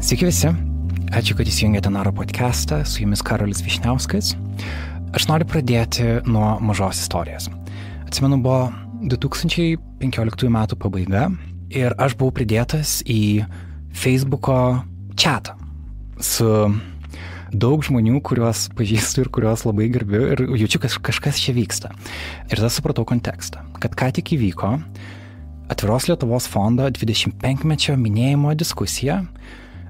Sveiki visi, ačiū, kad įsijungėte Naro podcastą, su jumis Karolis Višniauskas. Aš noriu pradėti nuo mažos istorijos. Atsimenu, buvo 2015 metų pabaiga ir aš buvau pridėtas į Facebooko chatą su daug žmonių, kuriuos pažįstu ir kuriuos labai gerbiu ir jaučiu, kad kažkas čia vyksta. Ir tada supratau kontekstą, kad ką tik įvyko Atviros Lietuvos fondo 25-mečio minėjimo diskusija,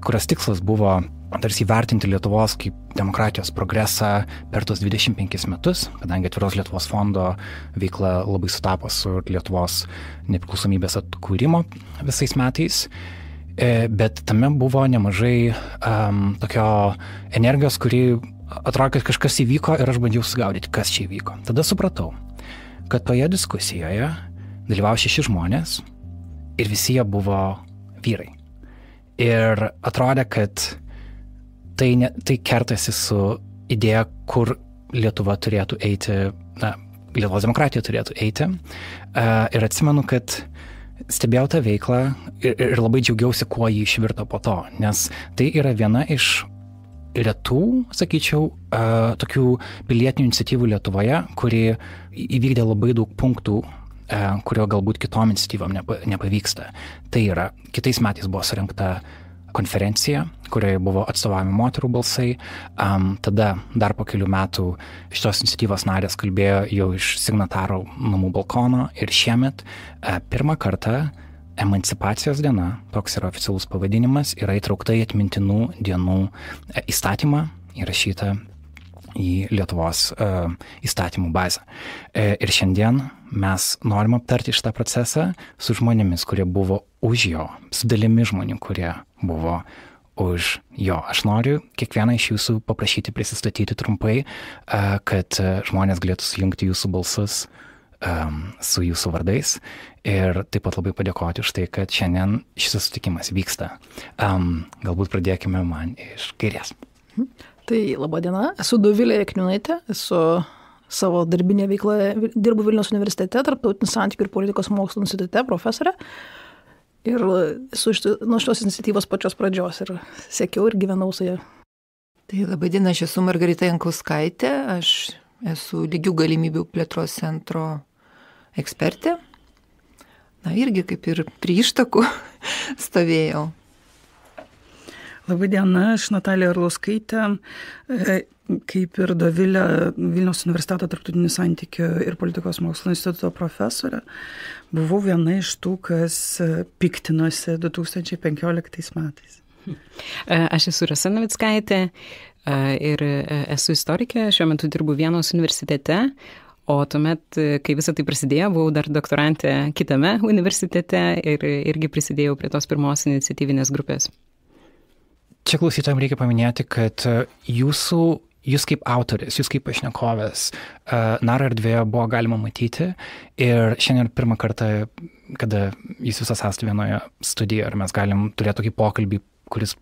kurios tikslas buvo tarsi įvertinti Lietuvos kaip demokratijos progresą per tos 25 metus, kadangi Atviros Lietuvos fondo veikla labai sutapo su Lietuvos nepriklausomybės atkūrimo visais metais. E, bet tame buvo nemažai um, tokio energijos, kuri atrodo, kad kažkas įvyko ir aš bandžiau sugaudyti, kas čia įvyko. Tada supratau, kad toje diskusijoje dalyvavo šeši žmonės ir visi jie buvo vyrai. Ir atrodė, kad tai, ne, tai kertasi su idėja, kur Lietuva turėtų eiti, na, Lietuvos demokratija turėtų eiti. Ir atsimenu, kad stebėjau tą veiklą ir, ir labai džiaugiausi, kuo jį išvirto po to, nes tai yra viena iš retų, sakyčiau, tokių pilietinių iniciatyvų Lietuvoje, kuri įvykdė labai daug punktų E, kurio galbūt kitom iniciatyvom nepavyksta. Tai yra, kitais metais buvo surinkta konferencija, kurioje buvo atstovavimi moterų balsai. Um, tada dar po kelių metų šitos iniciatyvos narės kalbėjo jau iš signatarų namų balkono ir šiemet uh, pirmą kartą Emancipacijos diena, toks yra oficialus pavadinimas, yra įtraukta į atmintinų dienų e, įstatymą įrašyta į Lietuvos uh, įstatymų bazę. E, ir šiandien mes norim aptarti šitą procesą su žmonėmis, kurie buvo už jo, su dalimi žmonių, kurie buvo už jo. Aš noriu kiekvieną iš jūsų paprašyti prisistatyti trumpai, kad žmonės galėtų sujungti jūsų balsus su jūsų vardais ir taip pat labai padėkoti už tai, kad šiandien šis susitikimas vyksta. Galbūt pradėkime man iš kairės. Mhm. Tai laba diena, esu Dovilė Kniunaitė, esu savo darbinė veikla dirbu Vilnius universitete, tarptautinių santykių ir politikos mokslų institute, profesorė. Ir iš, nuo šios iniciatyvos pačios pradžios ir sekiau ir gyvenau su ja. Tai laba diena, aš esu Margarita Jankauskaitė, aš esu lygių galimybių plėtros centro ekspertė. Na irgi kaip ir prie ištakų stovėjau. Labadiena, aš Natalija Arlauskaitė, kaip ir Dovilė Vilniaus universiteto tarptautinių santykių ir politikos mokslo instituto profesorė, buvau viena iš tų, kas piktinosi 2015 metais. E, aš esu Rasa Navickaitė e, ir esu istorikė, šiuo metu dirbu Vienos universitete, o tuomet, kai visą tai prasidėjo, buvau dar doktorantė kitame universitete ir irgi prisidėjau prie tos pirmos iniciatyvinės grupės. Čia klausytojams reikia paminėti, kad e, jūsų Jūs kaip autoris, jūs kaip pašnekovės, uh, Naro erdvėje buvo galima matyti ir šiandien pirmą kartą, kada jūs visas esate vienoje studijoje, ar mes galim turėti tokį pokalbį, kuris,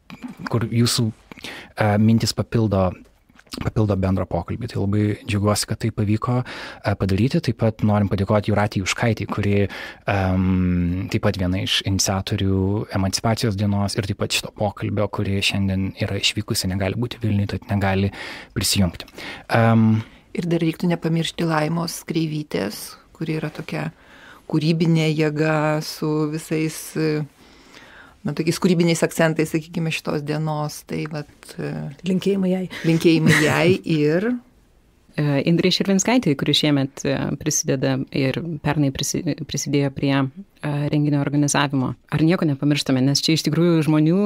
kur jūsų uh, mintis papildo papildo bendrą pokalbį. Tai labai džiaugiuosi, kad tai pavyko e, padaryti. Taip pat norim padėkoti Juratį Užkaitį, kuri um, taip pat viena iš iniciatorių emancipacijos dienos ir taip pat šito pokalbio, kuri šiandien yra išvykusi, negali būti Vilniuje, tad negali prisijungti. Um, ir dar reiktų nepamiršti Laimos Kreivytės, kuri yra tokia kūrybinė jėga su visais na, tokiais kūrybiniais akcentais, sakykime, šitos dienos. Tai vat, e, linkėjimai jai. Linkėjimai jai ir. E, Indrė Širvinskaitė, kuri šiemet e, prisideda ir pernai prisidėjo prie renginio organizavimo. Ar nieko nepamirštame, nes čia iš tikrųjų žmonių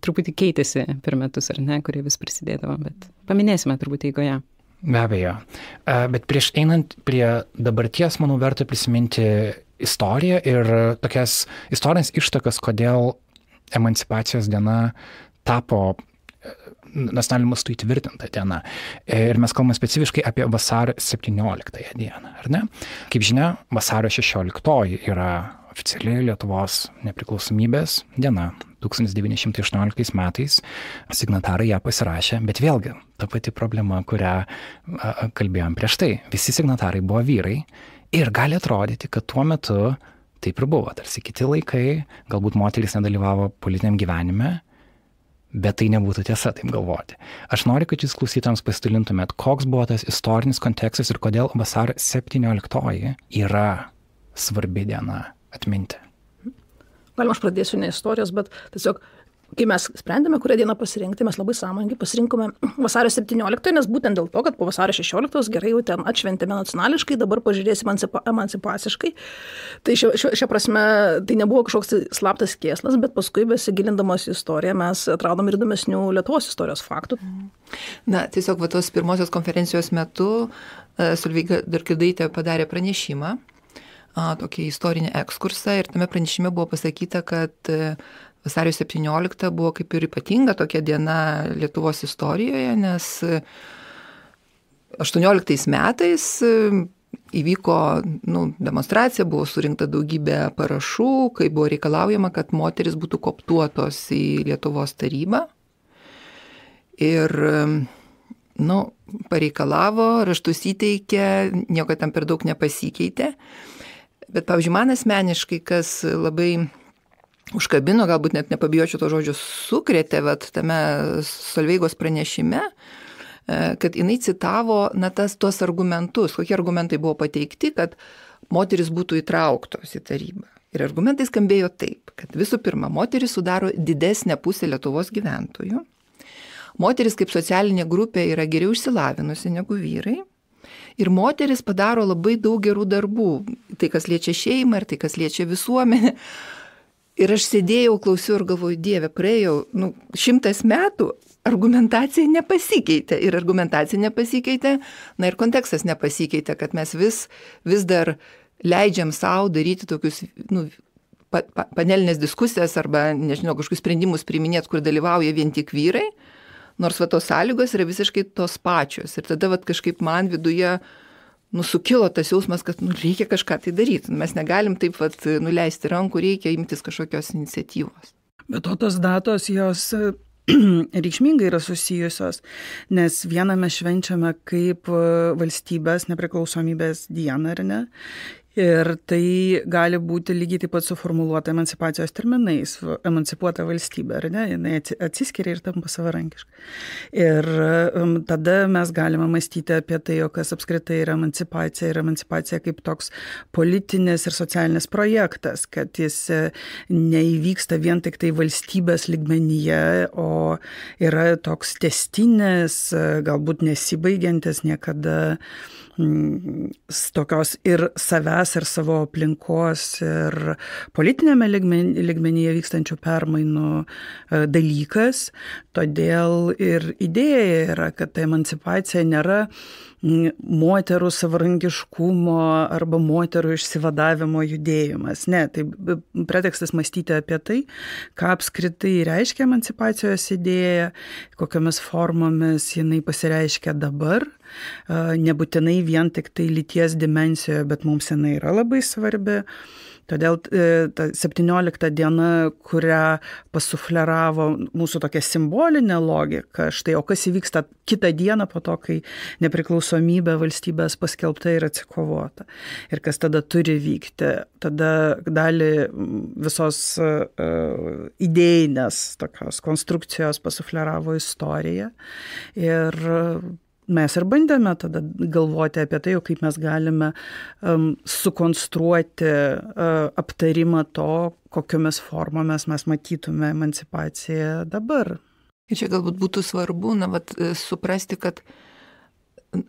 truputį keitėsi per metus, ar ne, kurie vis prisidėdavo, bet paminėsime turbūt eigoje. Be abejo. Bet prieš einant prie dabarties, manau, verta prisiminti istoriją ir tokias istorinės ištakas, kodėl emancipacijos diena tapo e, nacionaliniu mastu įtvirtinta diena. Ir mes kalbame specifiškai apie vasario 17 dieną, ar ne? Kaip žinia, vasario 16 yra oficiali Lietuvos nepriklausomybės diena. 1918 metais signatarai ją pasirašė, bet vėlgi ta pati problema, kurią kalbėjom prieš tai. Visi signatarai buvo vyrai Ir gali atrodyti, kad tuo metu taip ir buvo, tarsi kiti laikai, galbūt moteris nedalyvavo politiniam gyvenime, bet tai nebūtų tiesa taip galvoti. Aš noriu, kad jūs klausytams pasidalintumėt, koks buvo tas istorinis kontekstas ir kodėl vasario 17 yra svarbi diena atminti. Galima aš pradėsiu ne istorijos, bet tiesiog kai mes sprendėme, kurią dieną pasirinkti, mes labai sąmoningai pasirinkome vasario 17, nes būtent dėl to, kad po vasario 16 gerai jau ten atšventėme nacionališkai, dabar pažiūrėsime emancipa, emancipaciškai. Tai šia, šia, šia prasme tai nebuvo kažkoks tai slaptas kėslas, bet paskui besigilindamas į istoriją mes atradom ir įdomesnių Lietuvos istorijos faktų. Na, tiesiog va tos pirmosios konferencijos metu e, Sulvyga Darkidaitė padarė pranešimą tokį istorinį ekskursą ir tame pranešime buvo pasakyta, kad e, vasario 17 buvo kaip ir ypatinga tokia diena Lietuvos istorijoje, nes 18 metais įvyko nu, demonstracija, buvo surinkta daugybė parašų, kai buvo reikalaujama, kad moteris būtų koptuotos į Lietuvos tarybą. Ir, nu, pareikalavo, raštus įteikė, nieko tam per daug nepasikeitė. Bet, pavyzdžiui, man asmeniškai, kas labai užkabino, galbūt net nepabijočiau to žodžio, sukrėtė, bet tame Solveigos pranešime, e, kad jinai citavo, na, tas tuos argumentus, kokie argumentai buvo pateikti, kad moteris būtų įtrauktos į tarybą. Ir argumentai skambėjo taip, kad visų pirma, moteris sudaro didesnę pusę Lietuvos gyventojų. Moteris kaip socialinė grupė yra geriau išsilavinusi negu vyrai. Ir moteris padaro labai daug gerų darbų. Tai, kas liečia šeimą ir tai, kas liečia visuomenę. Ir aš sėdėjau, klausiau ir galvoju, Dieve, praėjau nu, šimtas metų, argumentacija nepasikeitė. Ir argumentacija nepasikeitė, na ir kontekstas nepasikeitė, kad mes vis, vis dar leidžiam savo daryti tokius nu, pa, pa, panelinės diskusijas arba, nežinau, kažkokius sprendimus priminėti, kur dalyvauja vien tik vyrai, nors va tos sąlygos yra visiškai tos pačios. Ir tada va kažkaip man viduje nusukilo tas jausmas, kad nu, reikia kažką tai daryti. Mes negalim taip vat, nuleisti rankų, reikia imtis kažkokios iniciatyvos. Bet to tos datos jos reikšmingai yra susijusios, nes vieną mes švenčiame kaip valstybės nepriklausomybės dieną, ar ne? Ir tai gali būti lygiai taip pat suformuoluota emancipacijos terminais, emancipuota valstybė, ar ne, jinai atsiskiria ir tampa savarankiška. Ir um, tada mes galime mąstyti apie tai, o kas apskritai yra emancipacija ir emancipacija kaip toks politinis ir socialinis projektas, kad jis e, neįvyksta vien tik tai valstybės ligmenyje, o yra toks testinis, e, galbūt nesibaigiantis niekada tokios ir savęs, ir savo aplinkos, ir politinėme ligmenyje vykstančių permainų e, dalykas. Todėl ir idėja yra, kad ta emancipacija nėra moterų savarankiškumo arba moterų išsivadavimo judėjimas. Ne, tai pretekstas mąstyti apie tai, ką apskritai reiškia emancipacijos idėja, kokiamis formomis jinai pasireiškia dabar, nebūtinai vien tik tai lyties dimensijoje, bet mums jinai yra labai svarbi. Todėl e, ta 17 diena, kurią pasufleravo mūsų tokia simbolinė logika, štai, o kas įvyksta kitą dieną po to, kai nepriklausomybė valstybės paskelbta ir atsikovota. Ir kas tada turi vykti. Tada dalį visos uh, idėjinės tokios konstrukcijos pasufleravo istorija. Ir mes ir bandėme tada galvoti apie tai, kaip mes galime um, sukonstruoti uh, aptarimą to, kokiomis formomis mes matytume emancipaciją dabar. Ir čia galbūt būtų svarbu, na, vat, e, suprasti, kad,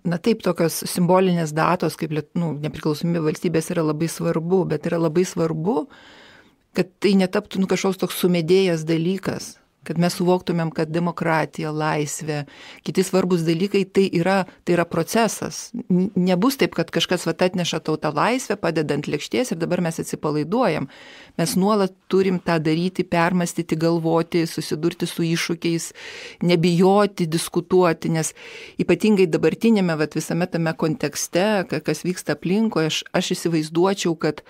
na taip, tokios simbolinės datos, kaip nu, nepriklausomybė valstybės yra labai svarbu, bet yra labai svarbu, kad tai netaptų nu, kažkoks toks sumedėjęs dalykas, kad mes suvoktumėm, kad demokratija, laisvė, kiti svarbus dalykai tai yra, tai yra procesas. Nebus taip, kad kažkas vat atneša tautą laisvę, padeda ant lėkštės ir dabar mes atsipalaiduojam. Mes nuolat turim tą daryti, permastyti, galvoti, susidurti su iššūkiais, nebijoti, diskutuoti, nes ypatingai dabartinėme vat, visame tame kontekste, kas vyksta aplinkoje, aš, aš įsivaizduočiau, kad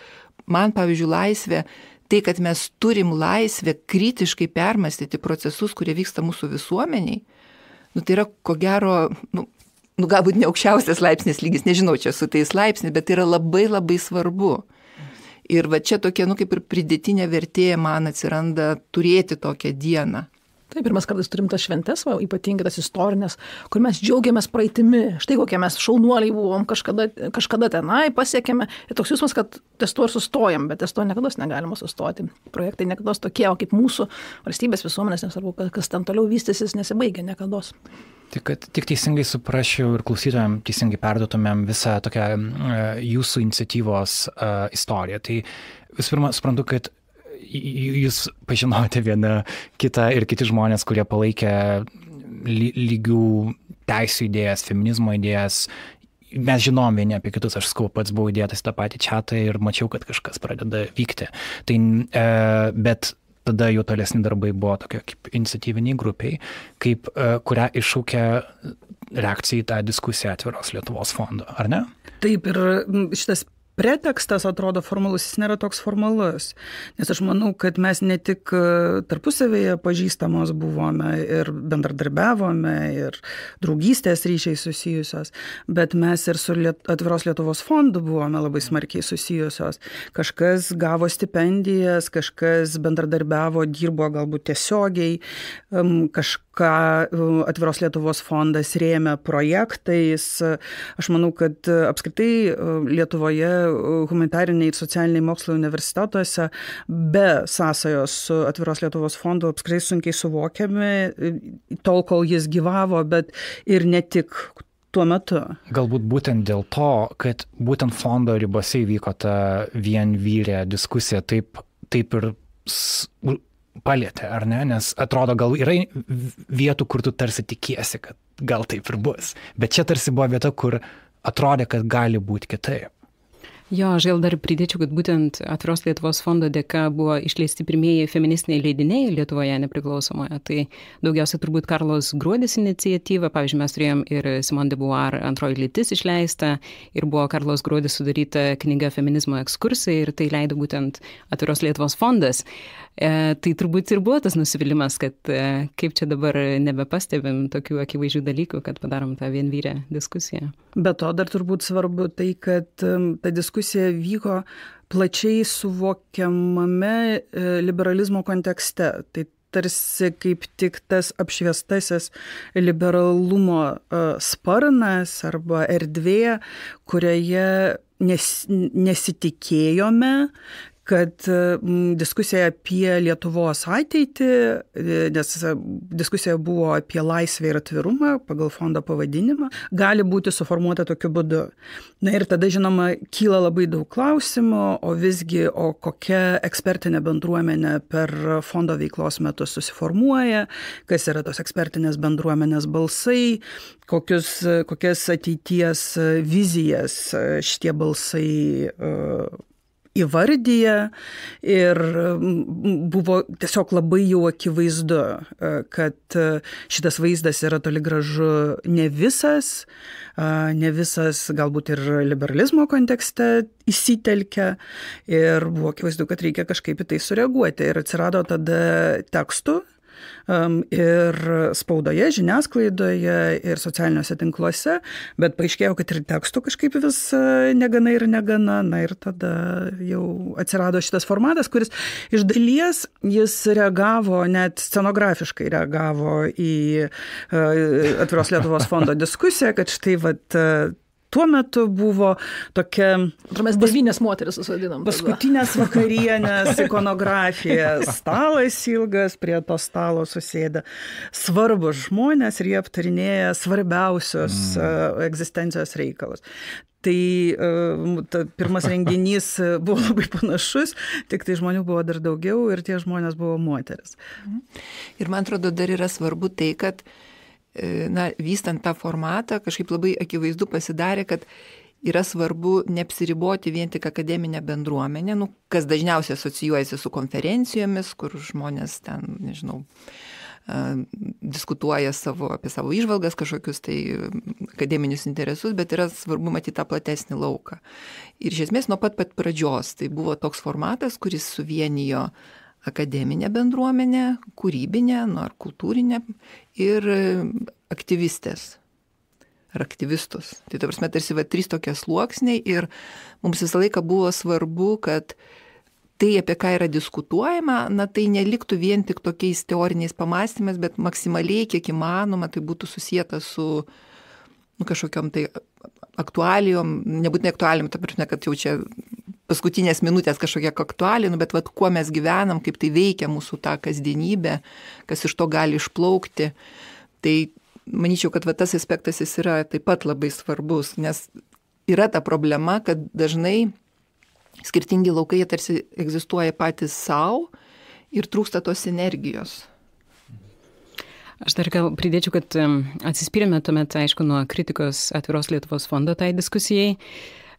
man, pavyzdžiui, laisvė tai, kad mes turim laisvę kritiškai permastyti procesus, kurie vyksta mūsų visuomeniai, nu, tai yra ko gero, nu, nu, galbūt ne aukščiausias laipsnis lygis, nežinau čia su tais laipsnis, bet tai yra labai labai svarbu. Ir va čia tokia, nu kaip ir pridėtinė vertė man atsiranda turėti tokią dieną. Taip, ir mes kartais turim tas šventes, va, ypatingai tas istorinės, kur mes džiaugiamės praeitimi. Štai kokie mes šaunuoliai buvom, kažkada, kažkada tenai pasiekėme. Ir toks jausmas, kad ties to ir sustojam, bet ties to niekada negalima sustoti. Projektai niekada tokie, o kaip mūsų valstybės visuomenės, nesvarbu, kas ten toliau vystysis, nesibaigia niekada. Tik, kad tik teisingai suprasčiau ir klausytojams teisingai perduotumėm visą tokią uh, jūsų iniciatyvos uh, istoriją. Tai visų pirma, suprantu, kad jūs pažinote vieną kitą ir kiti žmonės, kurie palaikė lygių teisų idėjas, feminizmo idėjas. Mes žinom vieni apie kitus, aš skau pats buvau įdėtas tą patį čatą ir mačiau, kad kažkas pradeda vykti. Tai, e, bet tada jų tolesni darbai buvo tokie kaip iniciatyviniai grupiai, kaip, e, kurią iššūkė reakcija į tą diskusiją atviros Lietuvos fondo, ar ne? Taip, ir šitas pretekstas atrodo formalus, jis nėra toks formalus. Nes aš manau, kad mes ne tik e, tarpusavėje pažįstamos buvome ir bendradarbiavome ir draugystės ryšiai susijusios, bet mes ir su Liet atviros Lietuvos fondu buvome labai smarkiai susijusios. Kažkas gavo stipendijas, kažkas bendradarbiavo, dirbo galbūt tiesiogiai, kažką e, atviros Lietuvos fondas rėmė projektais. Aš manau, kad apskritai e, Lietuvoje humanitariniai ir socialiniai mokslai universitetuose be sąsajos su atviros Lietuvos fondu apskritai sunkiai suvokiami, tol kol jis gyvavo, bet ir ne tik tuo metu. Galbūt būtent dėl to, kad būtent fondo ribose įvyko ta vienvyrė diskusija, taip, taip ir palėtė, ar ne? Nes atrodo, gal yra vietų, kur tu tarsi tikiesi, kad gal taip ir bus. Bet čia tarsi buvo vieta, kur atrodė, kad gali būti kitaip. Jo, aš gal dar pridėčiau, kad būtent Atviros Lietuvos fondo dėka buvo išleisti pirmieji feministiniai leidiniai Lietuvoje nepriklausomoje. Tai daugiausia turbūt Karlos Gruodis iniciatyva, pavyzdžiui, mes turėjom ir Simone de Beauvoir antroji lytis išleista ir buvo Karlos Gruodis sudaryta knyga feminizmo ekskursai ir tai leido būtent Atviros Lietuvos fondas. E, tai turbūt ir buvo tas nusivylimas, kad e, kaip čia dabar nebepastebim tokių akivaizdžių dalykų, kad padarom tą vienvyrę diskusiją. Be to dar turbūt svarbu tai, kad ta diskusija vyko plačiai suvokiamame e, liberalizmo kontekste. Tai tarsi kaip tik tas apšviestasis liberalumo sparnas arba erdvė, kurioje nes, nesitikėjome, kad diskusija apie Lietuvos ateitį, e, nes diskusija buvo apie laisvę ir atvirumą pagal fondo pavadinimą, gali būti suformuota tokiu būdu. Na ir tada, žinoma, kyla labai daug klausimų, o visgi, o kokia ekspertinė bendruomenė per fondo veiklos metus susiformuoja, kas yra tos ekspertinės bendruomenės balsai, kokius, kokias ateities vizijas šitie balsai įvardyja ir buvo tiesiog labai jau akivaizdu, e, kad e, šitas vaizdas yra toli gražu ne visas, ne visas galbūt ir liberalizmo kontekste įsitelkia ir buvo akivaizdu, kad reikia kažkaip į tai sureaguoti. Ir atsirado tada tekstų ir spaudoje, žiniasklaidoje ir socialiniuose tinkluose, bet paaiškėjo, kad ir tekstų kažkaip vis e, negana ir negana. Na ir tada jau atsirado šitas formatas, kuris iš dalies jis reagavo, net scenografiškai reagavo į e, atviros Lietuvos fondo diskusiją, kad štai vat tuo metu buvo tokia... Ir mes devynės moteris susodinom. Paskutinės vakarienės ikonografija. Stalas ilgas, prie to stalo susėda svarbus žmonės ir jie aptarinėja svarbiausios mm. egzistencijos reikalus. Tai ta, pirmas renginys buvo labai panašus, tik tai žmonių buvo dar daugiau ir tie žmonės buvo moteris. Mhm. Ir man atrodo, dar yra svarbu tai, kad uh, na, vystant tą formatą, kažkaip labai akivaizdu pasidarė, kad yra svarbu neapsiriboti vien tik akademinę bendruomenę, nu, kas dažniausiai asocijuojasi su konferencijomis, kur žmonės ten, nežinau, diskutuoja savo, apie savo išvalgas, kažkokius tai akademinius interesus, bet yra svarbu matyti tą platesnį lauką. Ir iš esmės nuo pat pat pradžios tai buvo toks formatas, kuris suvienijo akademinę ar aktyvistus. Tai ta prasme, tarsi va trys tokie sluoksniai ir mums visą laiką buvo svarbu, kad tai, apie ką yra diskutuojama, na tai neliktų vien tik tokiais teoriniais pamastymais, bet maksimaliai, kiek įmanoma, tai būtų susijęta su nu, kažkokiam tai aktualijom, nebūtinai aktualijom, ta prasme, kad jau čia paskutinės minutės kažkokie aktualiai, nu, bet vat, kuo mes gyvenam, kaip tai veikia mūsų tą kasdienybę, kas iš to gali išplaukti. Tai manyčiau, kad va, tas aspektas jis yra taip pat labai svarbus, nes yra ta problema, kad dažnai skirtingi laukai tarsi egzistuoja patys savo ir trūksta tos energijos. Aš dar gal pridėčiau, kad atsispyrėme tuomet, aišku, nuo kritikos atviros Lietuvos fondo tai diskusijai.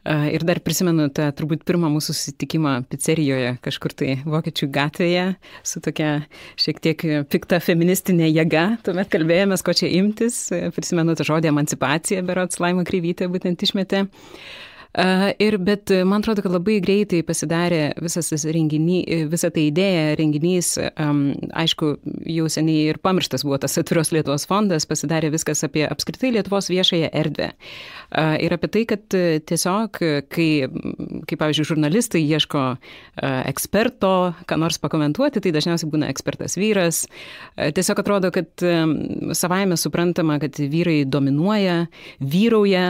Ir dar prisimenu tą turbūt pirmą mūsų susitikimą pizzerijoje, kažkur tai Vokiečių gatvėje, su tokia šiek tiek pikta feministinė jėga. Tuomet kalbėjomės, ko čia imtis. Prisimenu tą žodį emancipacija, berots Laima Kryvytė būtent išmetė. Uh, Ir bet man atrodo, kad labai greitai pasidarė visas tas renginys, visa ta idėja, renginys, aišku, jau seniai ir pamirštas buvo tas atviros Lietuvos fondas, pasidarė viskas apie apskritai Lietuvos viešąją erdvę. Ir apie tai, kad tiesiog, kai, kai pavyzdžiui, žurnalistai ieško eksperto, ką nors pakomentuoti, tai dažniausiai būna ekspertas vyras. Tiesiog atrodo, kad savaime suprantama, kad vyrai dominuoja, vyrauja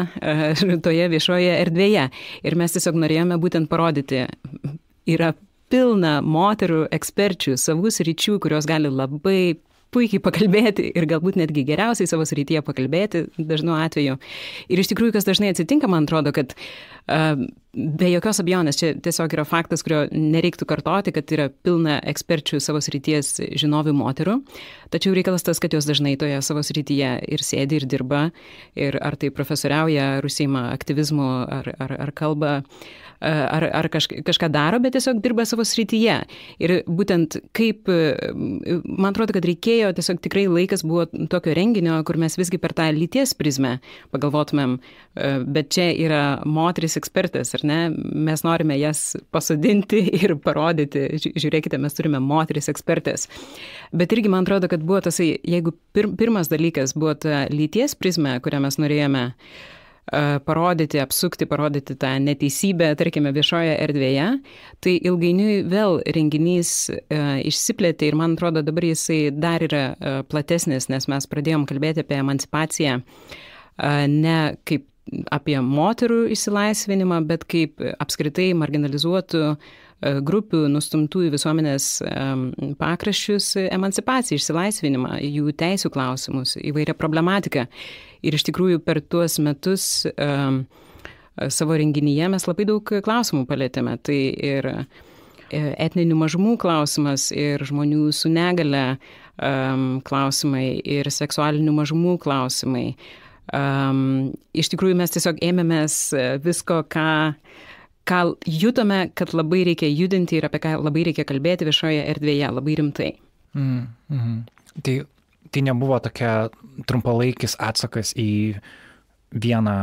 toje viešoje erdvėje erdvėje. Ir mes tiesiog norėjome būtent parodyti, yra pilna moterų eksperčių savų sričių, kurios gali labai puikiai pakalbėti ir galbūt netgi geriausiai savo srityje pakalbėti dažnu atveju. Ir iš tikrųjų, kas dažnai atsitinka, man atrodo, kad uh, be jokios abejonės čia tiesiog yra faktas, kurio nereiktų kartoti, kad yra pilna eksperčių savo srities žinovių moterų, tačiau reikalas tas, kad jos dažnai toje savo srityje ir sėdi ir dirba, ir ar tai profesoriauja, ar užsieima aktyvizmu, ar, ar, ar kalba. Uh, ar, ar kaž, kažką daro, bet tiesiog dirba savo srityje. Ir būtent kaip, man atrodo, kad reikėjo, tiesiog tikrai laikas buvo tokio renginio, kur mes visgi per tą lyties prizmę pagalvotumėm, bet čia yra moteris ekspertas, ar ne? Mes norime jas pasodinti ir parodyti, žiūrėkite, mes turime moteris ekspertės. Bet irgi man atrodo, kad buvo tasai, jeigu pir, pirmas dalykas buvo ta lyties prizmė, kurią mes norėjome, uh, parodyti, apsukti, parodyti tą neteisybę, tarkime, viešoje erdvėje, tai ilgainiui vėl renginys išsiplėtė ir man atrodo dabar jisai dar yra platesnis, nes mes pradėjom kalbėti apie emancipaciją ne kaip apie moterų išsilaisvinimą, bet kaip apskritai marginalizuotų grupių nustumtų į visuomenės pakraščius emancipaciją, išsilaisvinimą, jų teisų klausimus, įvairią problematiką. Ir iš tikrųjų per tuos metus savo renginyje mes labai daug klausimų palėtėme. Tai ir e, etninių mažumų klausimas, ir žmonių su negale klausimai, ir seksualinių mažumų klausimai. Um, iš tikrųjų mes tiesiog ėmėmės visko, ką, ką jutome, kad labai reikia judinti ir apie ką labai reikia kalbėti viešoje erdvėje, labai rimtai. Mm, mm. Tai tai nebuvo tokia trumpalaikis atsakas į vieną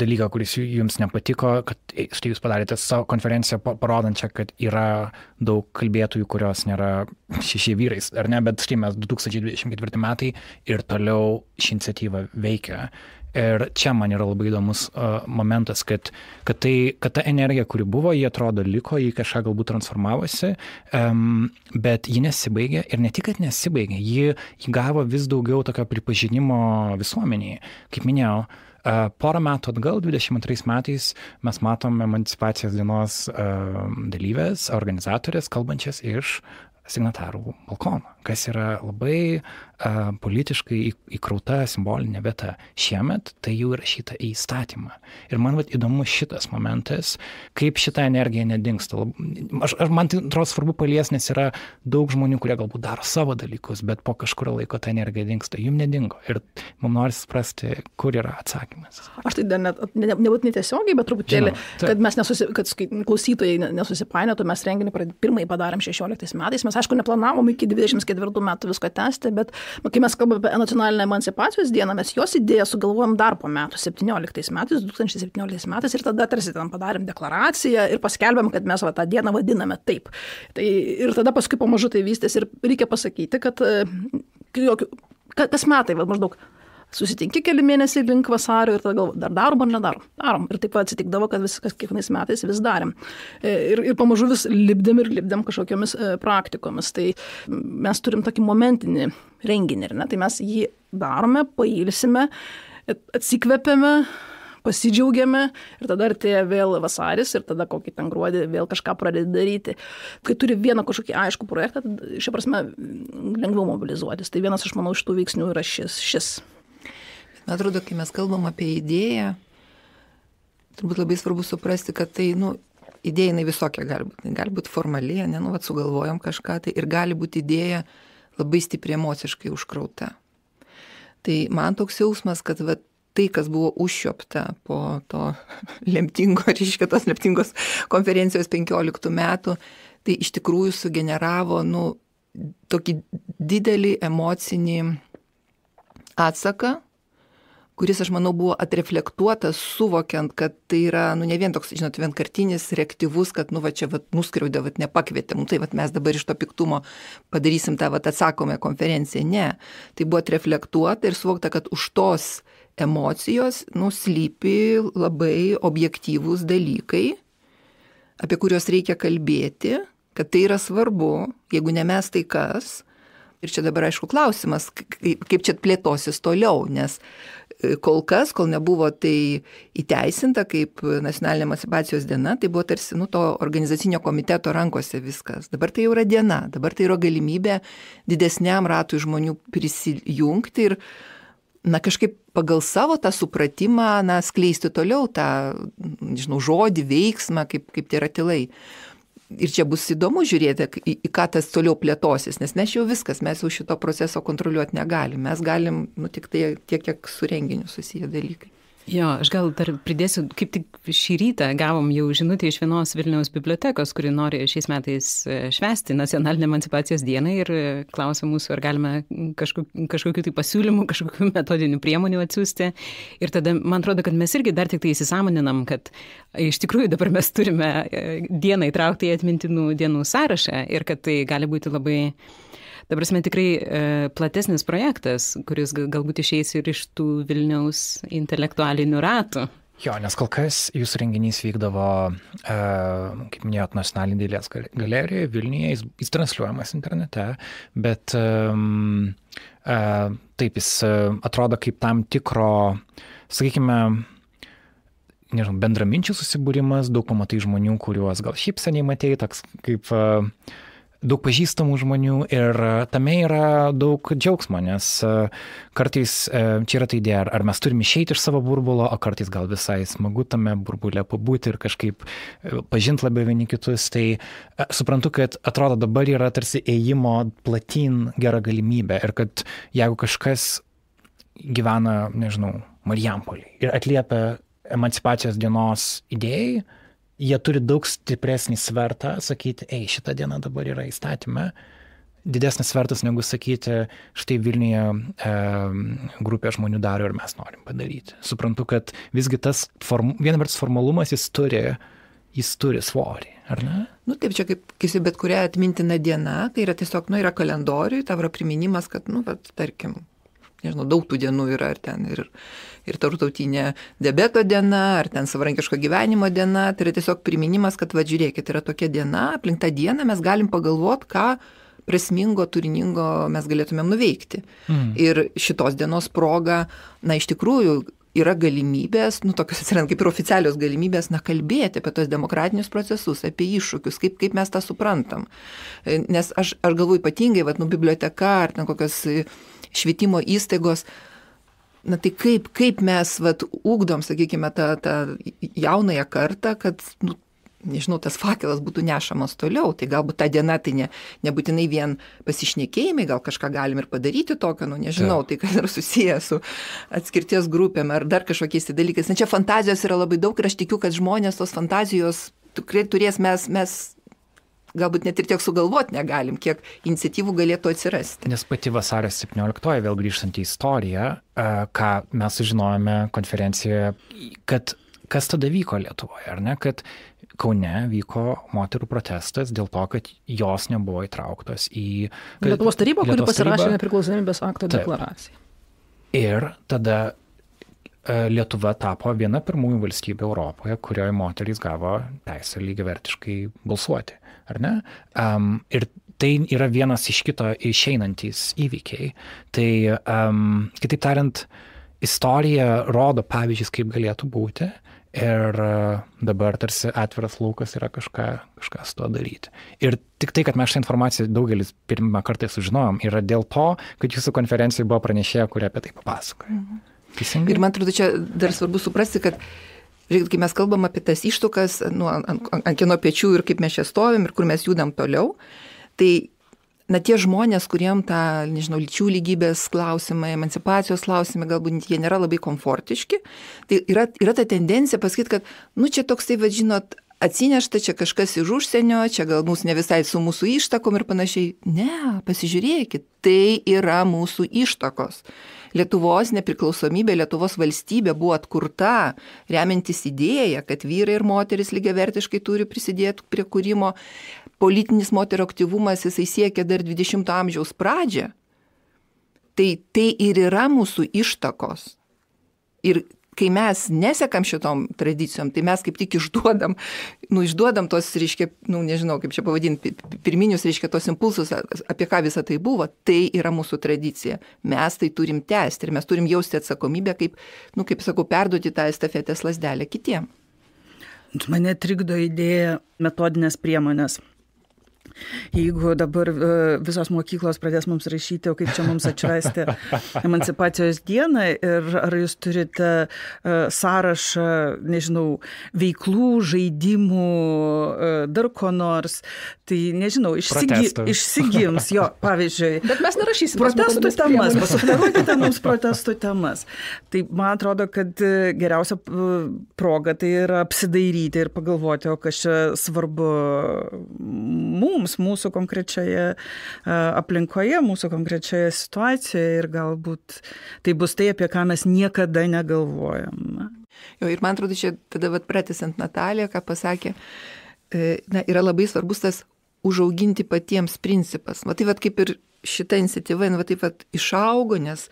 dalyką, kuris jums nepatiko, kad štai jūs padarėte savo konferenciją parodančią, kad yra daug kalbėtojų, kurios nėra šeši vyrais, ar ne, bet štai mes 2024 metai ir toliau ši iniciatyva veikia. Ir čia man yra labai įdomus uh, momentas, kad, kad, tai, kad ta energija, kuri buvo, jie atrodo liko, jį kažką galbūt transformavosi, um, bet ji nesibaigė ir ne tik, kad nesibaigė, ji įgavo vis daugiau tokio pripažinimo visuomeniai. Kaip minėjau, uh, porą metų atgal, 22 metais, mes matom emancipacijos dienos uh, dalyvės, organizatorės, kalbančias iš signatarų balkono, kas yra labai a, politiškai įkrauta simbolinė vieta. Šiemet tai jau įrašyta į įstatymą. Ir man vat, įdomu šitas momentas, kaip šita energija nedingsta. Aš, aš, man tai atrodo svarbu palies, nes yra daug žmonių, kurie galbūt daro savo dalykus, bet po kažkurio laiko ta energija dingsta. Jums nedingo. Ir mums nori suprasti, kur yra atsakymas. Aš tai dar net, ne, nebūtinai tiesiogiai, bet truputėlį, kad mes nesusi, kad klausytojai nesusipainiotų, mes renginį pirmąjį padarėm 16 metais. Mes aišku, neplanavom iki 24 metų visko tęsti, bet kai mes kalbame apie nacionalinę emancipacijos dieną, mes jos idėją sugalvojom dar po metų, 17 metais, 2017 metais ir tada tarsi ten padarėm deklaraciją ir paskelbėm, kad mes va, tą dieną vadiname taip. Tai, ir tada paskui pamažu tai vystės ir reikia pasakyti, kad, e, kas metai, va, maždaug susitinki keli mėnesiai link vasario ir tada galvo, dar darom ar nedarom. Darom. Ir taip atsitikdavo, kad viskas kiekvienais metais vis darėm. E, ir, ir pamažu vis lipdėm ir lipdėm kažkokiamis e, praktikomis. Tai mes turim tokį momentinį renginį, ne? tai mes jį darome, pailsime, atsikvepiame, pasidžiaugiame ir tada artėja vėl vasaris ir tada kokį ten gruodį vėl kažką pradedi daryti. Kai turi vieną kažkokį aišku projektą, šia prasme lengviau mobilizuotis. Tai vienas iš mano iš tų veiksnių yra šis. šis. Man atrodo, kai mes kalbam apie idėją, turbūt labai svarbu suprasti, kad tai, nu, idėja jinai visokia gali būti. Gali būti formali, ne, nu, vat, sugalvojom kažką, tai ir gali būti idėja labai stipriai emociškai užkrauta. Tai man toks jausmas, kad vat, tai, kas buvo užšiopta po to lemtingo, reiškia tos lemtingos konferencijos 15 metų, tai iš tikrųjų sugeneravo, nu, tokį didelį emocinį atsaką kuris, aš manau, buvo atreflektuotas, suvokiant, kad tai yra, nu, ne vien toks, žinot, vienkartinis, reaktyvus, kad, nu, va čia, va, nuskriaudė, va, nepakvietė, nu, tai, va, mes dabar iš to piktumo padarysim tą, va, atsakomą konferenciją. Ne. Tai buvo atreflektuota ir suvokta, kad už tos emocijos, nu, slypi labai objektyvūs dalykai, apie kuriuos reikia kalbėti, kad tai yra svarbu, jeigu ne mes, tai kas. Ir čia dabar aišku klausimas, kaip čia plėtosis toliau, nes kol kas, kol nebuvo tai įteisinta kaip nacionalinė emancipacijos diena, tai buvo tarsi nu, to organizacinio komiteto rankose viskas. Dabar tai jau yra diena, dabar tai yra galimybė didesniam ratui žmonių prisijungti ir na, kažkaip pagal savo tą supratimą, na, skleisti toliau tą, nežinau, žodį, veiksmą, kaip, kaip tie ratilai ir čia bus įdomu žiūrėti, į, į ką tas toliau plėtosis, nes mes jau viskas, mes jau šito proceso kontroliuoti negalim, mes galim, nu, tik tai tiek, kiek su renginiu susiję dalykai. Jo, aš gal dar pridėsiu, kaip tik šį rytą gavom jau žinutę iš vienos Vilniaus bibliotekos, kuri nori šiais metais e, švesti nacionalinę emancipacijos dieną ir e, klausia mūsų, ar galime kažkokiu, kažkokiu tai pasiūlymu, kažkokiu metodiniu priemonių atsiųsti. Ir tada man atrodo, kad mes irgi dar tik tai įsisamoninam, kad iš tikrųjų dabar mes turime e, dieną įtraukti į atmintinų dienų sąrašą ir kad tai gali būti labai ta prasme, tikrai e, platesnis projektas, kuris galbūt išeis ir iš tų Vilniaus intelektualinių ratų. Jo, nes kol kas jūsų renginys vykdavo, e, kaip minėjot, nacionalinė dailės galerijoje Vilniuje, jis, jis transliuojamas internete, bet e, e, taip jis e, atrodo kaip tam tikro, sakykime, nežinau, bendraminčių susibūrimas, daug pamatai žmonių, kuriuos gal šiaip seniai matėjai, toks kaip uh, daug pažįstamų žmonių ir e, tame yra daug džiaugsmo, nes e, kartais e, čia yra ta idėja, ar mes turime išeiti iš savo burbulo, o kartais gal visai smagu tame burbulė pabūti ir kažkaip pažinti labiau vieni kitus. Tai suprantu, kad atrodo dabar yra tarsi ėjimo platin gera galimybė ir kad jeigu kažkas gyvena, nežinau, Marijampolį ir atliepia emancipacijos dienos idėjai, jie turi daug stipresnį svertą sakyti, ei, šita diena dabar yra įstatymė, didesnis svertas negu sakyti, štai Vilniuje e, grupė žmonių daro ir mes norim padaryti. Suprantu, kad visgi tas form, viena vertus formalumas jis turi, jis turi svorį, ar ne? Nu taip, čia kaip kisi bet kuria atmintina diena, tai yra tiesiog, nu, yra kalendoriui, tavo yra priminimas, kad, nu, bet, tarkim, nežinau, daug tų dienų yra ar ten ir ir tarptautinė debeto diena, ar ten savarankiško gyvenimo diena. Tai yra tiesiog priminimas, kad va žiūrėkit, yra tokia diena, aplink tą dieną mes galim pagalvoti, ką prasmingo, turiningo mes galėtumėm nuveikti. Mm. Ir šitos dienos proga, na iš tikrųjų, yra galimybės, nu tokios atsiranda kaip ir oficialios galimybės, na kalbėti apie tos demokratinius procesus, apie iššūkius, kaip, kaip mes tą suprantam. Nes aš, aš galvoju ypatingai, vad, nu, biblioteka ar ten kokios švietimo įstaigos, na tai kaip, kaip mes vat, ūkdom, sakykime, tą, tą jaunąją kartą, kad, nu, nežinau, tas fakelas būtų nešamas toliau. Tai galbūt ta diena tai ne, nebūtinai vien pasišnekėjimai, gal kažką galim ir padaryti tokio, nu nežinau, ja. tai kas yra susijęs su atskirties grupėm ar dar kažkokiais tai dalykais. Na čia fantazijos yra labai daug ir aš tikiu, kad žmonės tos fantazijos tikrai turės mes, mes galbūt net ir tiek sugalvoti negalim, kiek iniciatyvų galėtų atsirasti. Nes pati vasario 17, vėl grįžtant į istoriją, e, ką mes sužinojome konferencijoje, kad kas tada vyko Lietuvoje, ar ne, kad Kaune vyko moterų protestas dėl to, kad jos nebuvo įtrauktos į... Lietuvos tarybą, kuri pasirašė nepriklausomybės akto Taip. deklaraciją. Ir tada e, Lietuva tapo viena pirmųjų valstybių Europoje, kurioje moterys gavo teisę lygiavertiškai balsuoti, ar ne? Um, ir tai yra vienas iš kito išeinantys įvykiai. Tai, um, kitaip tariant, istorija rodo pavyzdžius, kaip galėtų būti. Ir dabar tarsi atviras laukas yra kažką, kažką su tuo daryti. Ir tik tai, kad mes šią informaciją daugelis pirmą kartą sužinojom, yra dėl to, kad jūsų konferencijoje buvo pranešėja, kurie apie tai papasakoja. Mhm. Teisingai. Ir man atrodo, čia dar svarbu suprasti, kad Žiūrėkit, kai mes kalbam apie tas ištukas, nu, ant, ant kieno pečių ir kaip mes čia stovim ir kur mes judam toliau, tai na tie žmonės, kuriem tą, nežinau, lyčių lygybės klausimai, emancipacijos klausimai galbūt jie nėra labai komfortiški, tai yra, yra ta tendencija pasakyti, kad, nu čia toks tai, vadžinot, atsinešta čia kažkas iš užsienio, čia gal mūsų ne visai su mūsų ištakom ir panašiai. Ne, pasižiūrėkit, tai yra mūsų ištakos. Lietuvos nepriklausomybė, Lietuvos valstybė buvo atkurta remiantis idėją, kad vyrai ir moteris lygiavertiškai turi prisidėti prie kūrimo politinis moterų aktyvumas jisai siekia dar 20-ojo amžiaus pradžią, tai tai ir yra mūsų ištakos. Ir kai mes nesekam šitom tradicijom, tai mes kaip tik išduodam, nu, išduodam tos, reiškia, nu, nežinau, kaip čia pavadinti, pirminius, reiškia, tos impulsus, apie ką visą tai buvo, tai yra mūsų tradicija. Mes tai turim tęsti ir mes turim jausti atsakomybę, kaip, nu, kaip sakau, perduoti tą estafetės lasdelę kitiem. Mane trikdo idėja metodinės priemonės. Jeigu dabar e, visos mokyklos pradės mums rašyti, o kaip čia mums atšvesti emancipacijos dieną ir ar jūs turite e, sąrašą, nežinau, veiklų, žaidimų, e, dar ko nors, tai nežinau, išsigi, išsigims jo, pavyzdžiui. Bet mes nerašysime. Protestų temas, pasufleruokite mums protestų temas. Tai man atrodo, kad geriausia proga tai yra apsidairyti ir pagalvoti, o kas čia svarbu mums mums, mūsų konkrečioje aplinkoje, mūsų konkrečioje situacijoje ir galbūt tai bus tai, apie ką mes niekada negalvojam. Jo, ir man atrodo, čia tada vat pratęsant Nataliją, ką pasakė, e, na, yra labai svarbus tas užauginti patiems principas. Va tai va kaip ir šita iniciatyva, va taip pat išaugo, nes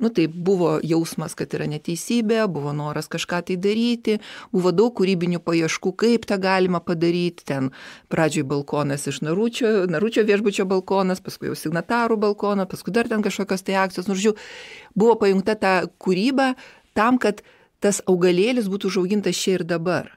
Nu tai buvo jausmas, kad yra neteisybė, buvo noras kažką tai daryti, buvo daug kūrybinių paieškų, kaip tą galima padaryti. Ten pradžioj balkonas iš Naručio, Naručio viešbučio balkonas, paskui jau signatarų balkoną, paskui dar ten kažkokios tai akcijos. Nors, buvo pajungta ta kūryba tam, kad tas augalėlis būtų užaugintas čia ir dabar.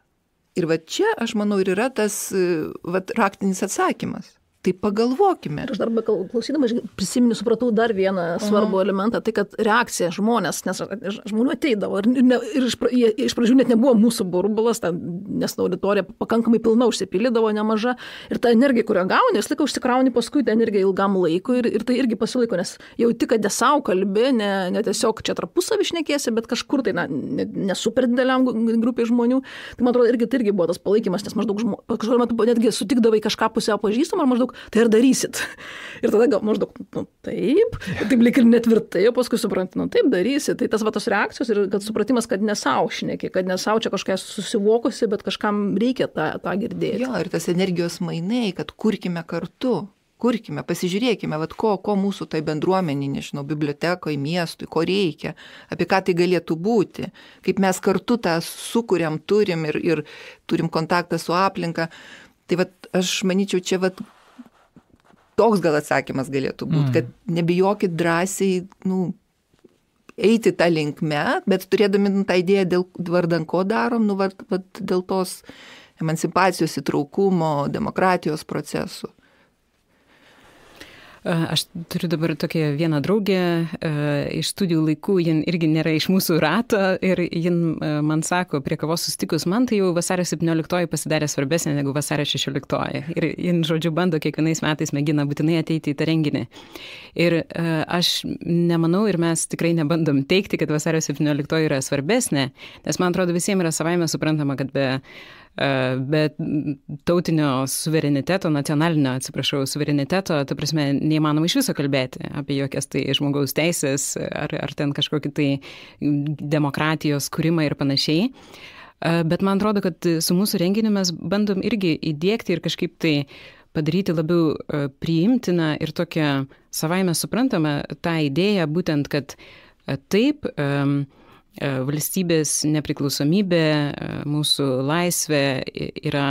Ir va čia, aš manau, ir yra tas va, raktinis atsakymas. Tai pagalvokime. Aš dar klausydama prisimenu, supratau dar vieną svarbų Aha. elementą, tai kad reakcija žmonės, nes žmonių ateidavo ir, ne, ir iš, jie, iš pradžių net nebuvo mūsų burbulas, ten, nes auditorija pakankamai pilna užsipildydavo nemaža ir ta energija, kurią gauni, vis laiką užsikrauni paskui tą energiją ilgam laikui ir, ir tai irgi pasilaiko, nes jau tik, kad nesau kalbi, ne, ne tiesiog čia tarpusavį išnekėsi, bet kažkur tai, na, ne, ne dideliam grupiai žmonių. Tai man atrodo, irgi tai irgi buvo tas palaikymas, nes maždaug žmo, kažkur metu netgi sutikdavai kažką pusiau pažįstamą, maždaug maždaug, tai ar darysit? Ir tada gal maždaug, nu taip, taip lik ir netvirtai, o paskui supranti, nu taip darysit. Tai tas va tos reakcijos ir kad supratimas, kad nesaušnėki, kad nesaučia kažkokia susivokusi, bet kažkam reikia tą, tą girdėti. Jo, ir tas energijos mainai, kad kurkime kartu kurkime, pasižiūrėkime, vat, ko, ko mūsų tai bendruomenį, nežinau, bibliotekoje, miestui, ko reikia, apie ką tai galėtų būti, kaip mes kartu tą sukūrėm, turim ir, ir turim kontaktą su aplinka. Tai vat, aš manyčiau, čia vat, toks gal atsakymas galėtų būti, mm. kad nebijokit drąsiai, nu, eiti tą linkmę, bet turėdami nu, tą idėją, dėl vardan ko darom, nu, vat, vat, dėl tos emancipacijos įtraukumo, demokratijos procesų. Aš turiu dabar tokią vieną draugę iš studijų laikų, jin irgi nėra iš mūsų rato ir jin man sako, prie kavos sustikus, man tai jau vasario 17 pasidarė svarbesnė negu vasario 16. Ir jin, žodžiu, bando kiekvienais metais mėgina būtinai ateiti į tą renginį. Ir aš nemanau ir mes tikrai nebandom teikti, kad vasario 17 yra svarbesnė, nes man atrodo visiems yra savaime suprantama, kad be bet tautinio suvereniteto, nacionalinio, atsiprašau, suvereniteto, ta prasme, neįmanoma iš viso kalbėti apie jokias tai žmogaus teisės ar, ar ten kažkokį tai demokratijos kūrimą ir panašiai. Bet man atrodo, kad su mūsų renginiu mes bandom irgi įdėkti ir kažkaip tai padaryti labiau priimtiną ir tokią savaime suprantamą tą idėją, būtent, kad taip, valstybės nepriklausomybė, mūsų laisvė yra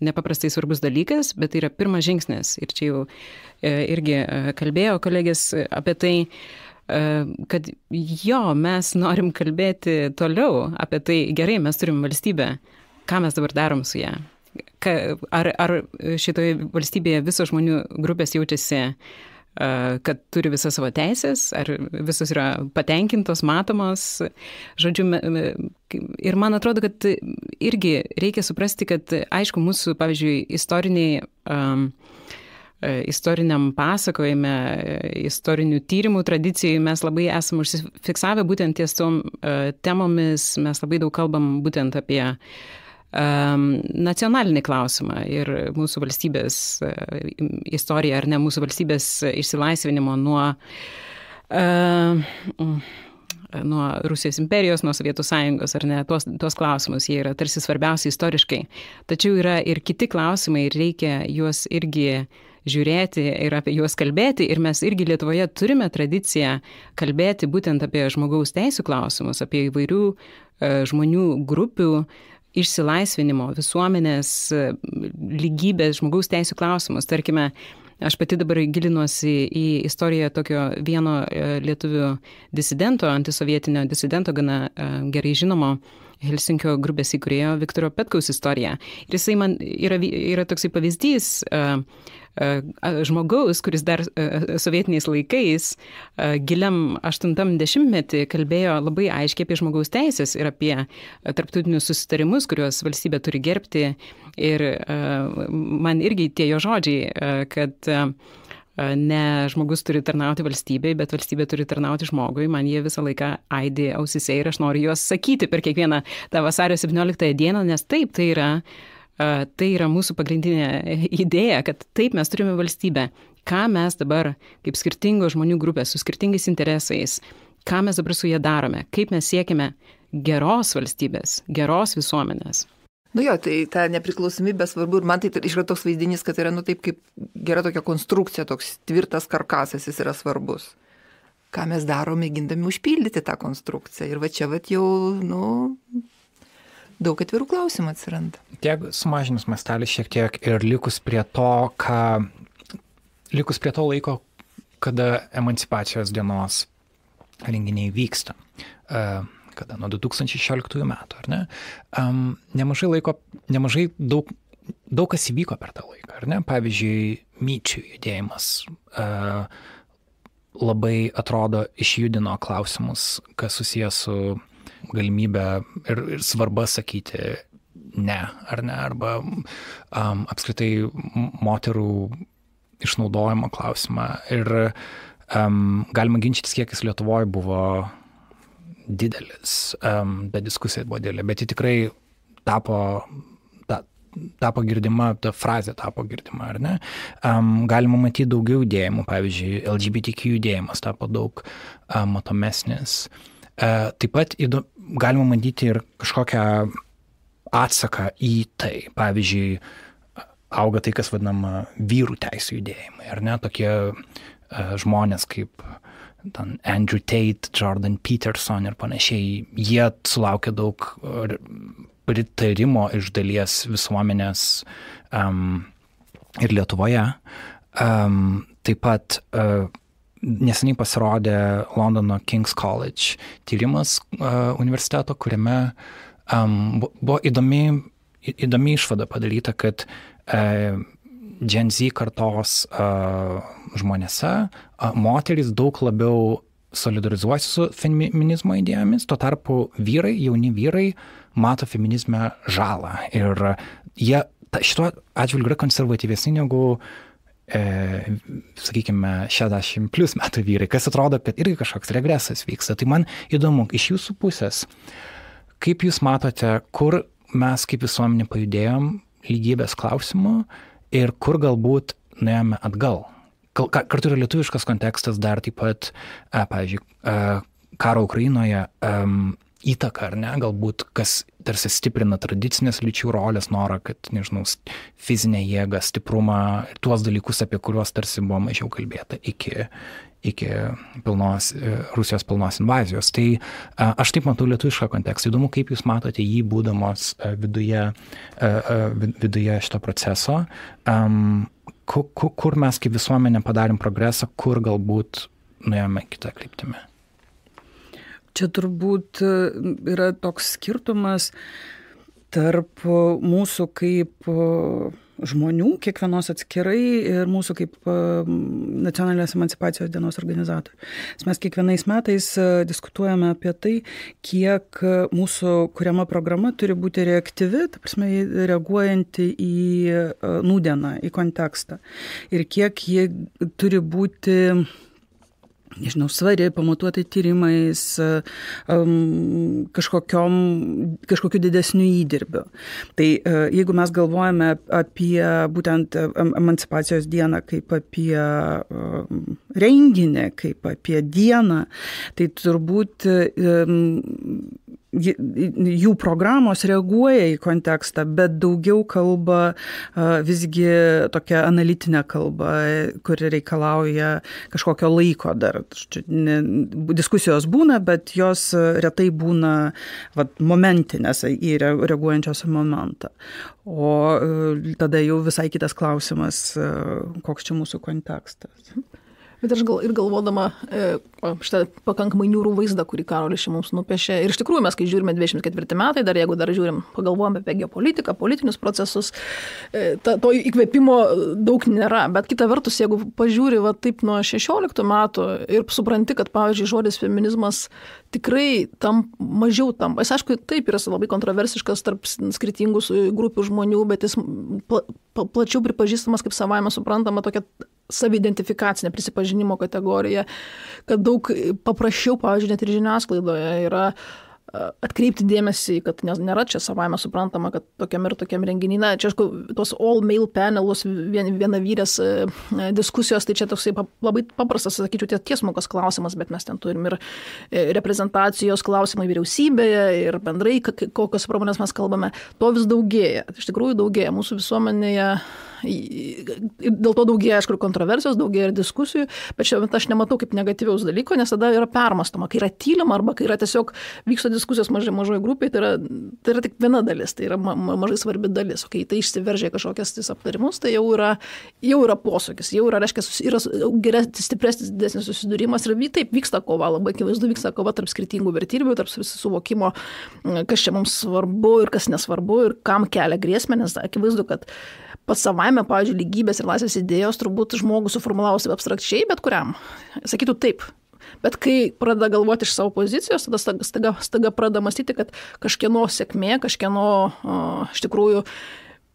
nepaprastai svarbus dalykas, bet tai yra pirmas žingsnis. Ir čia jau irgi kalbėjo kolegės apie tai, kad jo, mes norim kalbėti toliau apie tai, gerai, mes turim valstybę, ką mes dabar darom su ją. Ar, ar šitoje valstybėje visos žmonių grupės jaučiasi, kad turi visas savo teisės, ar visos yra patenkintos, matomos. Žodžiu, ir man atrodo, kad irgi reikia suprasti, kad aišku, mūsų, pavyzdžiui, istoriniai um, istoriniam pasakojime, istorinių tyrimų tradicijai mes labai esame užsifiksavę būtent ties tom temomis, mes labai daug kalbam būtent apie um, nacionalinį klausimą ir mūsų valstybės istoriją, ar ne mūsų valstybės išsilaisvinimo nuo uh, nuo Rusijos imperijos, nuo Sovietų sąjungos, ar ne, tuos, tuos klausimus, jie yra tarsi svarbiausi istoriškai. Tačiau yra ir kiti klausimai ir reikia juos irgi žiūrėti ir apie juos kalbėti. Ir mes irgi Lietuvoje turime tradiciją kalbėti būtent apie žmogaus teisų klausimus, apie įvairių e, žmonių grupių išsilaisvinimo, visuomenės e, lygybės, žmogaus teisų klausimus. Tarkime, Aš pati dabar gilinuosi į istoriją tokio vieno e, lietuvių disidento, antisovietinio disidento, gana gerai žinomo Helsinkio grupės įkūrėjo Viktoro Petkaus istoriją. Ir jisai man yra, yra toksai pavyzdys, uh, žmogaus, kuris dar sovietiniais laikais, giliam 80-metį kalbėjo labai aiškiai apie žmogaus teisės ir apie tarptautinius susitarimus, kuriuos valstybė turi gerbti. Ir man irgi tie jo žodžiai, kad ne žmogus turi tarnauti valstybei, bet valstybė turi tarnauti žmogui. Man jie visą laiką aidi ausise ir aš noriu juos sakyti per kiekvieną tą vasario 17 dieną, nes taip tai yra tai yra mūsų pagrindinė idėja, kad taip mes turime valstybę. Ką mes dabar, kaip skirtingos žmonių grupės, su skirtingais interesais, ką mes dabar su jie darome, kaip mes siekime geros valstybės, geros visuomenės. Nu jo, tai ta nepriklausomybė svarbu ir man tai iš toks vaizdinys, kad yra, nu taip kaip gera tokia konstrukcija, toks tvirtas karkasas jis yra svarbus. Ką mes darome, mėgindami užpildyti tą konstrukciją. Ir va čia va jau, nu, daug atvirų klausimų atsiranda. Tiek sumažinus mastelį šiek tiek ir likus prie to, ką, likus prie to laiko, kada emancipacijos dienos renginiai vyksta. Uh, kada nuo 2016 metų, ar ne? Nemažai laiko, nemažai daug, daug kas įvyko per tą laiką, ar ne? Pavyzdžiui, myčių judėjimas uh, labai atrodo išjudino klausimus, kas susijęs su galimybę ir, ir svarba sakyti ne, ar ne, arba um, apskritai moterų išnaudojimo klausimą. Ir um, galima ginčytis, kiek jis Lietuvoje buvo didelis, um, bet diskusija buvo didelė, bet ji tikrai tapo ta, tapo girdima, ta frazė tapo girdima, ar ne? Um, galima matyti daugiau judėjimų, pavyzdžiui, LGBTQ judėjimas tapo daug um, matomesnis. Uh, taip pat įdo, galima matyti ir kažkokią atsaką į tai. Pavyzdžiui, auga tai, kas vadinama vyrų teisų judėjimai, ar ne, tokie uh, žmonės kaip ten Andrew Tate, Jordan Peterson ir panašiai, jie sulaukia daug pritarimo iš dalies visuomenės um, ir Lietuvoje. Um, taip pat uh, neseniai pasirodė Londono King's College tyrimas uh, universiteto, kuriame um, buvo įdomi, įdomi išvada padaryta, kad uh, Gen Z kartos uh, žmonėse uh, moterys daug labiau solidarizuojasi su feminizmo idėjomis, tuo tarpu vyrai, jauni vyrai, mato feminizme žalą. Ir jie šituo atžvilgiu yra konservatyvesni negu uh, e, sakykime, 60 plus metų vyrai, kas atrodo, kad irgi kažkoks regresas vyksta. Tai man įdomu, iš jūsų pusės, kaip jūs matote, kur mes kaip visuomenė pajudėjom lygybės klausimu ir kur galbūt nuėjome atgal. Kartu yra lietuviškas kontekstas dar taip pat, e, pavyzdžiui, e, karo Ukrainoje, įtaką, ar ne, galbūt kas tarsi stiprina tradicinės lyčių rolės, norą, kad, nežinau, fizinę jėgą, stiprumą, tuos dalykus, apie kuriuos tarsi buvo mažiau kalbėta iki, iki pilnos, e, Rusijos pilnos invazijos. Tai aš taip matau lietuvišką kontekstą. Įdomu, kaip jūs matote jį būdamos viduje, viduje šito proceso. Kur mes kaip visuomenė padarėm progresą, kur galbūt nuėjome kitą kryptimį. Čia turbūt e, yra toks skirtumas tarp mūsų kaip žmonių, kiekvienos atskirai ir mūsų kaip nacionalinės emancipacijos dienos organizatorių. Mes kiekvienais metais e, diskutuojame apie tai, kiek mūsų kuriama programa turi būti reaktyvi, ta prasme, reaguojanti į e, nūdieną, į kontekstą. Ir kiek ji turi būti nežinau, svari, pamatuotai tyrimais, um, kažkokiu didesniu įdirbiu. Tai uh, jeigu mes galvojame apie būtent emancipacijos dieną kaip apie um, renginį, kaip apie dieną, tai turbūt um, jų programos reaguoja į kontekstą, bet daugiau kalba visgi tokia analitinė kalba, kuri reikalauja kažkokio laiko dar. Diskusijos būna, bet jos retai būna vat, momentinės į reaguojančios momentą. O tada jau visai kitas klausimas, koks čia mūsų kontekstas. Bet aš gal ir galvodama e, šitą pakankamai niūrų vaizdą, kurį Karolis čia mums nupiešė. Ir iš tikrųjų mes, kai žiūrime 24 metai, dar jeigu dar žiūrim, pagalvojame apie geopolitiką, politinius procesus, e, ta, to įkvėpimo daug nėra. Bet kita vertus, jeigu pažiūri va, taip nuo 16 metų ir supranti, kad, pavyzdžiui, žodis feminizmas tikrai tam mažiau tampa. Jis, aišku, taip yra labai kontroversiškas tarp skirtingų grupių žmonių, bet jis pla, pla, plačiau pripažįstamas kaip savaime suprantama tokia saviidentifikacinė prisipažinimo kategorija, kad daug paprasčiau, pavyzdžiui, net ir žiniasklaidoje yra atkreipti dėmesį, kad nėra čia savaime suprantama, kad tokiam ir tokiam renginiai, na, čia, aišku, tos all mail panelus, vien, viena vyrės e, diskusijos, tai čia toksai labai paprastas, sakyčiau, tiesmukas klausimas, bet mes ten turim ir e, reprezentacijos klausimai vyriausybėje ir bendrai, kokios problemas mes kalbame, to vis daugėja. Iš tikrųjų daugėja mūsų visuomenėje dėl to daugėja, aišku, kontroversijos, daugėja ir diskusijų, bet šiuo metu aš nematau kaip negatyviaus dalyko, nes tada yra permastoma, kai yra tylima arba kai yra tiesiog vyksta diskusijos mažai mažoje grupėje, tai yra, tai yra tik viena dalis, tai yra ma ma mažai svarbi dalis, o kai tai išsiveržia kažkokias tais aptarimus, tai jau yra, jau yra posūkis, jau yra, reiškia, yra geresnis, stipresnis, didesnis susidūrimas ir taip vyksta kova, labai akivaizdu vyksta kova tarp skirtingų vertybių, tarp suvokimo, kas čia mums svarbu ir kas nesvarbu ir kam kelia grėsmę, nes akivaizdu, kad pats savaime, pavyzdžiui, lygybės ir laisvės idėjos turbūt žmogus suformulavusi abstrakčiai, bet kuriam. Sakytų taip. Bet kai pradeda galvoti iš savo pozicijos, tada staga, staga pradeda mąstyti, kad kažkieno sėkmė, kažkieno o, iš tikrųjų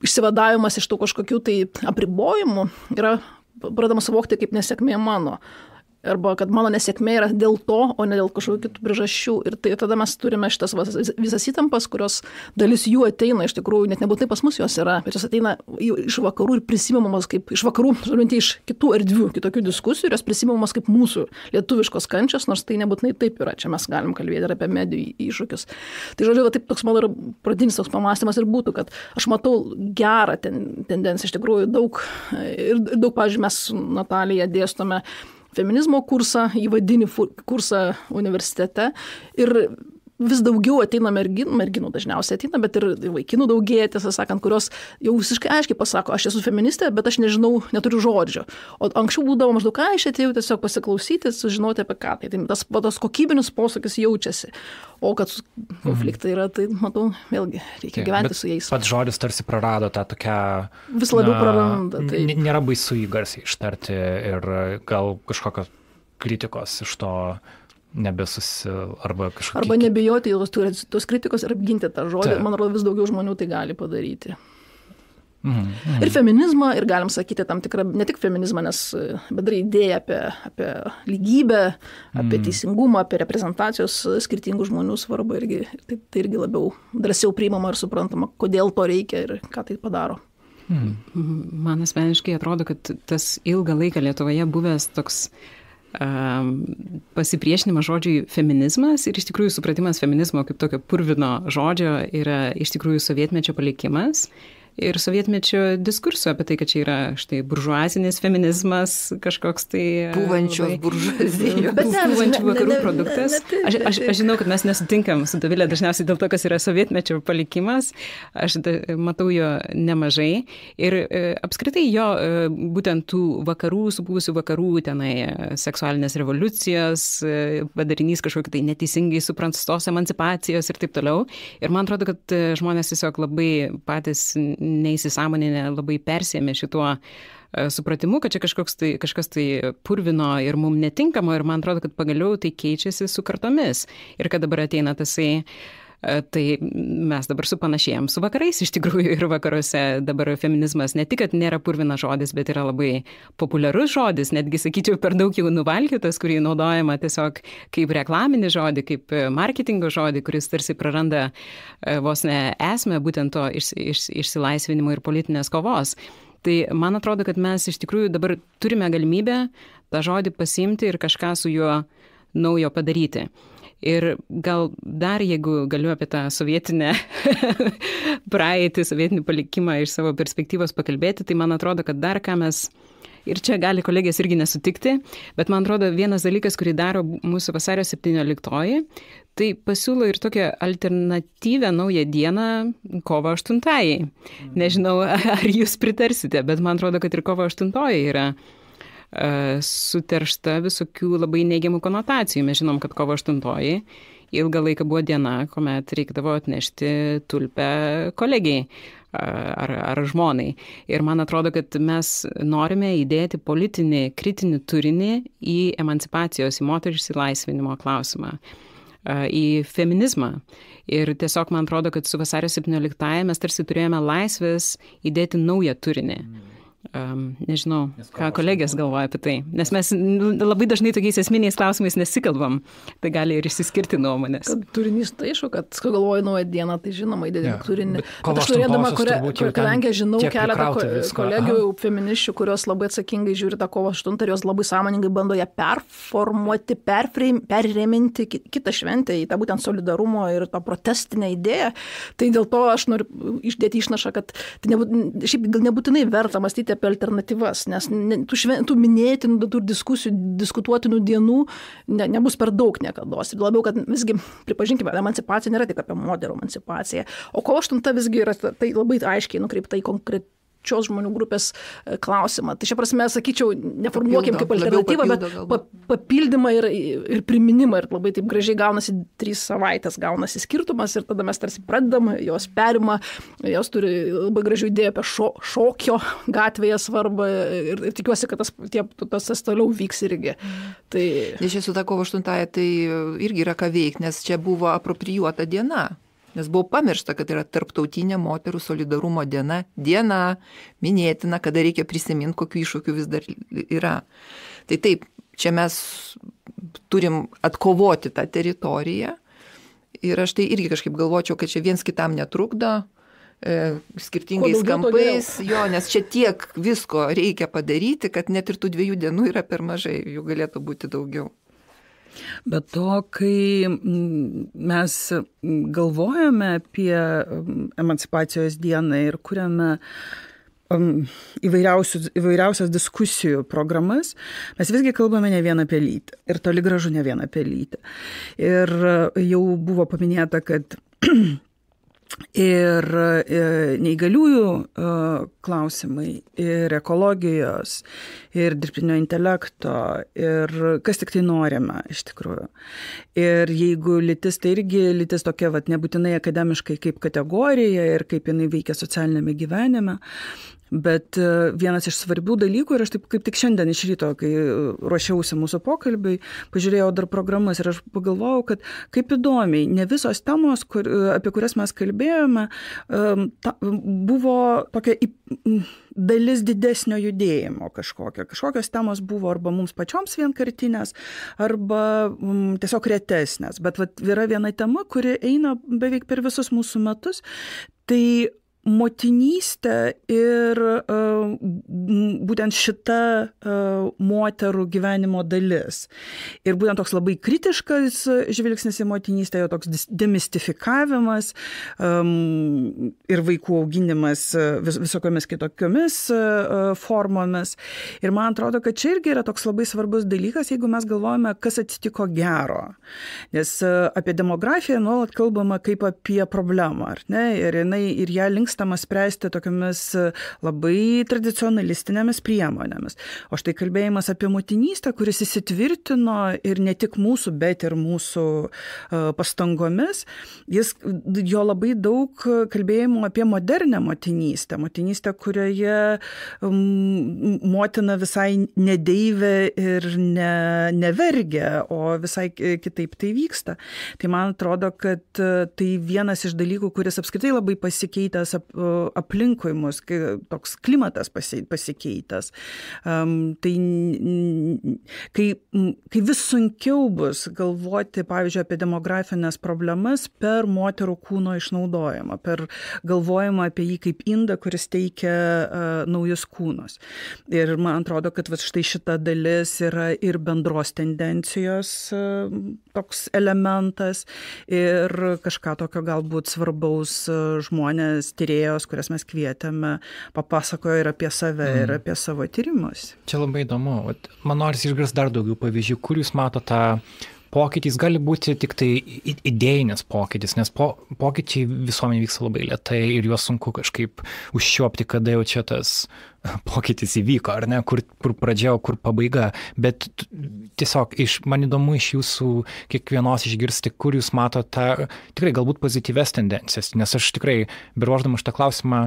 išsivadavimas iš tų kažkokių tai apribojimų yra pradama suvokti kaip nesėkmė mano arba kad mano nesėkmė yra dėl to, o ne dėl kažkokių kitų priežasčių. Ir tai tada mes turime šitas visas įtampas, kurios dalis jų ateina, iš tikrųjų, net nebūtinai pas mus jos yra, bet jos ateina iš vakarų ir prisimamos kaip iš vakarų, žiūrint iš kitų erdvių, kitokių diskusijų, ir jos prisimamos kaip mūsų lietuviškos kančios, nors tai nebūtinai taip yra. Čia mes galim kalbėti ir apie medijų iššūkius. Tai žodžiu, va, taip toks mano pradinis toks pamastymas ir būtų, kad aš matau gerą ten, tendenciją, iš tikrųjų daug, ir daug, pavyzdžiui, mes Natalija dėstome feminizmo kursą, įvadinį kursą universitete. Ir vis daugiau ateina merginų, merginų dažniausiai ateina, bet ir vaikinų daugėja, tiesą sakant, kurios jau visiškai aiškiai pasako, aš esu feministė, bet aš nežinau, neturiu žodžio. O anksčiau būdavo maždaug, ką aš atėjau tiesiog pasiklausyti, sužinoti apie ką. Tai, tai tas, tas kokybinis posūkis jaučiasi. O kad konfliktai yra, tai matau, vėlgi, reikia gyventi su jais. Pats žodis tarsi prarado tą tokią... Vis labiau na, praranda. Tai... Nėra baisu jį garsiai ištarti ir gal kažkokios kritikos iš to nebesusi arba kažkokia. Arba nebijoti tos, tos kritikos ir apginti tą žodį. Man atrodo, vis daugiau žmonių tai gali padaryti. Mm, mm. Ir feminizmą, ir galim sakyti tam tikrą, ne tik feminizmą, nes bendrai idėja apie, apie lygybę, apie mm. teisingumą, apie reprezentacijos skirtingų žmonių svarbą irgi, tai, tai irgi labiau drąsiau priimama ir suprantama, kodėl to reikia ir ką tai padaro. Mm. Man asmeniškai atrodo, kad tas ilgą laiką Lietuvoje buvęs toks uh, pasipriešinimas žodžiui feminizmas ir iš tikrųjų supratimas feminizmo kaip tokio purvino žodžio yra iš tikrųjų sovietmečio palikimas ir sovietmečio diskurso apie tai, kad čia yra štai buržuazinis feminizmas, kažkoks tai... Pūvančios labai... buržuazijos. Pūvančių vakarų ne, ne, produktas. Ne, ne, aš, aš, aš žinau, kad mes nesutinkam su Davilė dažniausiai dėl to, kas yra sovietmečio palikimas. Aš da, matau jo nemažai. Ir e, apskritai jo e, būtent tų vakarų, supūvusių vakarų tenai e, seksualinės revoliucijos, e, padarinys kažkokiu tai neteisingai suprantastos emancipacijos ir taip toliau. Ir man atrodo, kad e, žmonės tiesiog labai patys neįsisamoninę labai persėmė šituo e, supratimu, kad čia tai, kažkas tai purvino ir mums netinkamo ir man atrodo, kad pagaliau tai keičiasi su kartomis. Ir kad dabar ateina tasai e, Tai mes dabar supanašėjom su vakarais iš tikrųjų ir vakaruose dabar feminizmas ne tik, kad nėra purvina žodis, bet yra labai populiarus žodis, netgi sakyčiau per daug jau nuvalkytas, kurį naudojama tiesiog kaip reklaminį žodį, kaip marketingo žodį, kuris tarsi praranda e, vos ne esmę būtent to iš, iš, išsilaisvinimo ir politinės kovos. Tai man atrodo, kad mes iš tikrųjų dabar turime galimybę tą žodį pasimti ir kažką su juo naujo padaryti. Ir gal dar, jeigu galiu apie tą sovietinę praeitį, sovietinį palikimą iš savo perspektyvos pakalbėti, tai man atrodo, kad dar ką mes ir čia gali kolegės irgi nesutikti, bet man atrodo vienas dalykas, kurį daro mūsų vasario 17, tai pasiūlo ir tokią alternatyvę naują dieną kovo 8. Mhm. Nežinau, ar jūs pritarsite, bet man atrodo, kad ir kovo 8 yra suteršta visokių labai neigiamų konotacijų. Mes žinom, kad kovo 8 ilgą laiką buvo diena, kuomet reikdavo atnešti tulpę kolegijai ar, ar žmonai. Ir man atrodo, kad mes norime įdėti politinį, kritinį turinį į emancipacijos, į moterų išsilaisvinimo klausimą į feminizmą. Ir tiesiog man atrodo, kad su vasario 17-ąją mes tarsi turėjome laisvės įdėti naują turinį. Mm Um, nežinau, ką kolegės galvoja apie tai. Nes mes labai dažnai tokiais esminiais klausimais nesikalbam. Tai gali ir išsiskirti nuomonės. Kad turinys tai aišku, kad kai galvoju naują dieną, tai žinoma įdėti yeah. turinį. Bet aš turėdama, kadangi žinau keletą kolegių, Aha. feminiščių, kurios labai atsakingai žiūri tą kovo 8 ir jos labai sąmoningai bando ją performuoti, perreminti kitą šventę į tą būtent solidarumo ir tą protestinę idėją. Tai dėl to aš noriu išdėti išnašą, kad tai nebūt, šiaip gal nebūtinai verta mąstyti apie alternatyvas, nes ne, tų, šven, tų minėtinų, tų diskusijų, diskutuotinų dienų ne, nebus per daug niekada. Labiau, kad visgi, pripažinkime, emancipacija nėra tik apie moterų emancipaciją, o kovo 8 visgi yra tai labai aiškiai nukreipta į konkretų šios žmonių grupės e, klausimą. Tai šia prasme, sakyčiau, neformuokim kaip alternatyvą, bet pa, papildymą ir, ir priminimą. Ir labai taip gražiai gaunasi trys savaitės, gaunasi skirtumas ir tada mes tarsi pradedam, jos perima, jos turi labai gražių idėjų apie šo, šokio gatvėje svarbą ir, ir tikiuosi, kad tas, tie, tas, tas toliau vyks irgi. Tai... Iš tiesų, ta kovo 8 tai irgi yra ką veikti, nes čia buvo aproprijuota diena nes buvo pamiršta, kad yra tarptautinė moterų solidarumo diena, diena minėtina, kada reikia prisiminti, kokiu iššūkiu vis dar yra. Tai taip, čia mes turim atkovoti tą teritoriją ir aš tai irgi kažkaip galvočiau, kad čia viens kitam netrukdo, e, skirtingais kampais, jo, nes čia tiek visko reikia padaryti, kad net ir tų dviejų dienų yra per mažai, jų galėtų būti daugiau. Bet to, kai mm, mes galvojame apie mm, emancipacijos dieną ir kuriame mm, įvairiausias diskusijų programas, mes visgi kalbame ne vien apie lytį. Ir toli gražu ne vien apie lytį. Ir jau buvo paminėta, kad ir e, neįgaliųjų e, klausimai, ir ekologijos, ir dirbtinio intelekto, ir kas tik tai norime iš tikrųjų. Ir jeigu lytis, tai irgi lytis tokia, vat, nebūtinai akademiškai kaip kategorija ir kaip jinai veikia socialinėme gyvenime, Bet e, vienas iš svarbių dalykų, ir aš taip kaip tik šiandien iš ryto, kai ruošiausi mūsų pokalbiui, pažiūrėjau dar programas ir aš pagalvojau, kad kaip įdomiai, ne visos temos, kur, apie kurias mes kalbėjome, ta, buvo tokia dalis didesnio judėjimo kažkokio. Kažkokios temos buvo arba mums pačioms vienkartinės, arba m, tiesiog retesnės. Bet vat, yra viena tema, kuri eina beveik per visus mūsų metus. Tai motinystė ir būtent šita moterų gyvenimo dalis. Ir būtent toks labai kritiškas žvilgsnis į motinystę, jo toks demistifikavimas ir vaikų auginimas vis, visokiamis kitokiomis formomis. Ir man atrodo, kad čia irgi yra toks labai svarbus dalykas, jeigu mes galvojame, kas atsitiko gero. Nes apie demografiją nuolat kalbama kaip apie problemą, ar ne? Ir, jinai, ir ją linkstama spręsti tokiamis labai tradicionalistinėmis priemonėmis. O štai kalbėjimas apie motinystę, kuris įsitvirtino ir ne tik mūsų, bet ir mūsų pastangomis, jis, jo labai daug kalbėjimų apie modernę motinystę. Motinystę, kurioje motina visai nedeivė ir ne, nevergia, o visai kitaip tai vyksta. Tai man atrodo, kad tai vienas iš dalykų, kuris apskritai labai pasikeitęs aplinkui mus, kai toks klimatas pasikeitęs. Tai kai, kai vis sunkiau bus galvoti, pavyzdžiui, apie demografinės problemas per moterų kūno išnaudojimą, per galvojimą apie jį kaip indą, kuris teikia naujus kūnus. Ir man atrodo, kad štai šita dalis yra ir bendros tendencijos toks elementas ir kažką tokio galbūt svarbaus žmonės, tyrėjos, kurias mes kvietėme, papasakojo ir apie save, mm. ir apie savo tyrimus. Čia labai įdomu. Man norisi išgirsti dar daugiau pavyzdžių, kur jūs matote tą pokytis gali būti tik tai idėjinis pokytis, nes po, pokyčiai visuomenė vyksta labai lietai ir juos sunku kažkaip užšiopti, kada jau čia tas pokytis įvyko, ar ne, kur, kur pradžia, kur pabaiga. Bet tiesiog iš, man įdomu iš jūsų kiekvienos išgirsti, kur jūs matote tą tikrai galbūt pozityves tendencijas, nes aš tikrai, beruoždama šitą klausimą,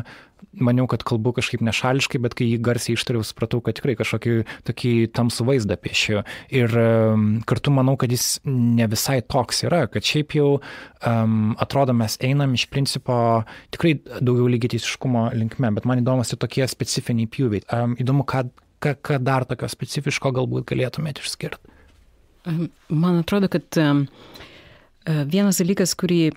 maniau, kad kalbu kažkaip nešališkai, bet kai jį garsiai ištariau, supratau, kad tikrai kažkokį tokį tamsų vaizdą piešiu. Ir um, kartu manau, kad jis ne visai toks yra, kad šiaip jau um, atrodo mes einam iš principo tikrai daugiau lygiai linkme, bet man įdomus ir tokie specifiniai pjūviai. Um, įdomu, ką, ką, ką dar tokio specifiško galbūt galėtumėte išskirti. Man atrodo, kad um, vienas dalykas, kurį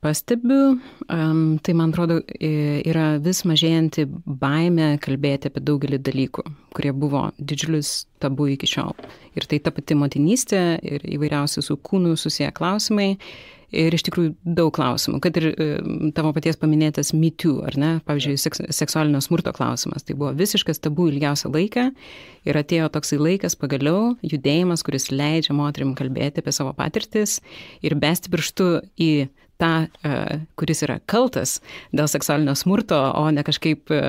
pastebiu, um, tai man atrodo yra vis mažėjanti baime kalbėti apie daugelį dalykų, kurie buvo didžiulis tabu iki šiol. Ir tai ta pati motinystė ir įvairiausi su kūnu susiję klausimai ir iš tikrųjų daug klausimų, kad ir e, tavo paties paminėtas MeToo, ar ne, pavyzdžiui, seks, seksualinio smurto klausimas, tai buvo visiškas tabu ilgiausią laiką ir atėjo toksai laikas pagaliau, judėjimas, kuris leidžia moterim kalbėti apie savo patirtis ir besti pirštu į tą, e, kuris yra kaltas dėl seksualinio smurto, o ne kažkaip e,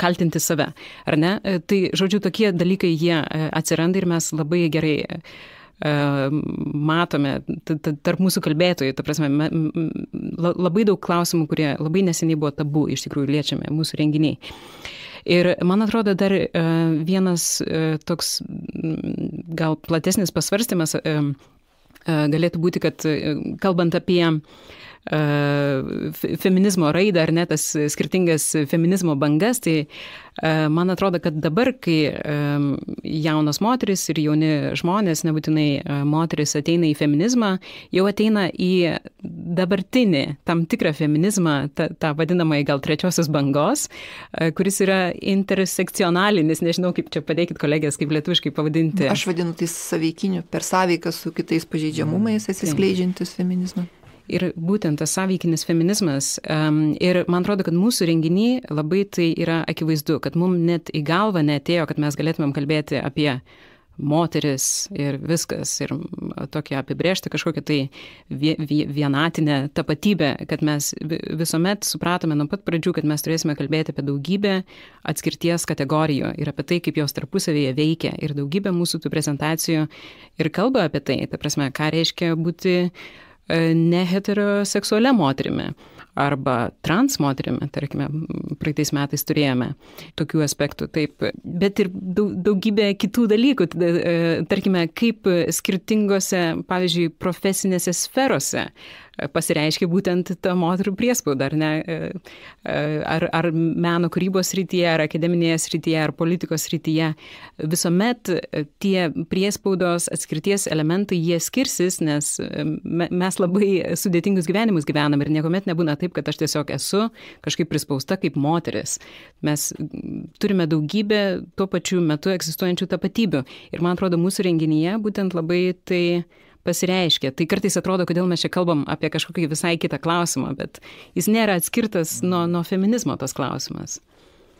kaltinti save. Ar ne? Tai, žodžiu, tokie dalykai jie atsiranda ir mes labai gerai matome tarp mūsų kalbėtojų, ta prasme, labai daug klausimų, kurie labai neseniai buvo tabu, iš tikrųjų liečiame mūsų renginiai. Ir man atrodo dar vienas toks gal platesnis pasvarstymas galėtų būti, kad kalbant apie feminizmo raidą ar net tas skirtingas feminizmo bangas, tai man atrodo, kad dabar, kai jaunos moteris ir jauni žmonės, nebūtinai moteris ateina į feminizmą, jau ateina į dabartinį tam tikrą feminizmą, tą, tą vadinamąjį gal trečiosios bangos, kuris yra intersekcionalinis, nežinau kaip čia padėkit kolegės, kaip lietuviškai pavadinti. Aš vadinu tai saveikiniu, per sąveiką su kitais pažeidžiamumais atsiskleidžiantis feminizmas. Ir būtent tas sąveikinis feminizmas. Um, ir man atrodo, kad mūsų renginiai labai tai yra akivaizdu, kad mums net į galvą netėjo, kad mes galėtumėm kalbėti apie moteris ir viskas, ir tokia apibrėžti kažkokią tai vienatinę tapatybę, kad mes visuomet supratome nuo pat pradžių, kad mes turėsime kalbėti apie daugybę atskirties kategorijų ir apie tai, kaip jos tarpusavėje veikia. Ir daugybė mūsų tų prezentacijų ir kalba apie tai, ta prasme, ką reiškia būti E, neheteroseksualia moterimi arba trans moterimi, tarkime, praeitais metais turėjome tokių aspektų, taip, bet ir daugybė kitų dalykų, e, tarkime, kaip skirtingose, pavyzdžiui, profesinėse sferose pasireiškia būtent ta moterų priespauda, ar ne? Ar, ar meno kūrybos srityje, ar akademinėje srityje, ar politikos srityje. Visuomet tie priespaudos atskirties elementai jie skirsis, nes mes labai sudėtingus gyvenimus gyvenam ir niekuomet nebūna taip, kad aš tiesiog esu kažkaip prispausta kaip moteris. Mes turime daugybę tuo pačiu metu egzistuojančių tapatybių. Ir man atrodo, mūsų renginyje būtent labai tai pasireiškia. Tai kartais atrodo, kodėl mes čia kalbam apie kažkokį visai kitą klausimą, bet jis nėra atskirtas nuo, nuo feminizmo tas klausimas.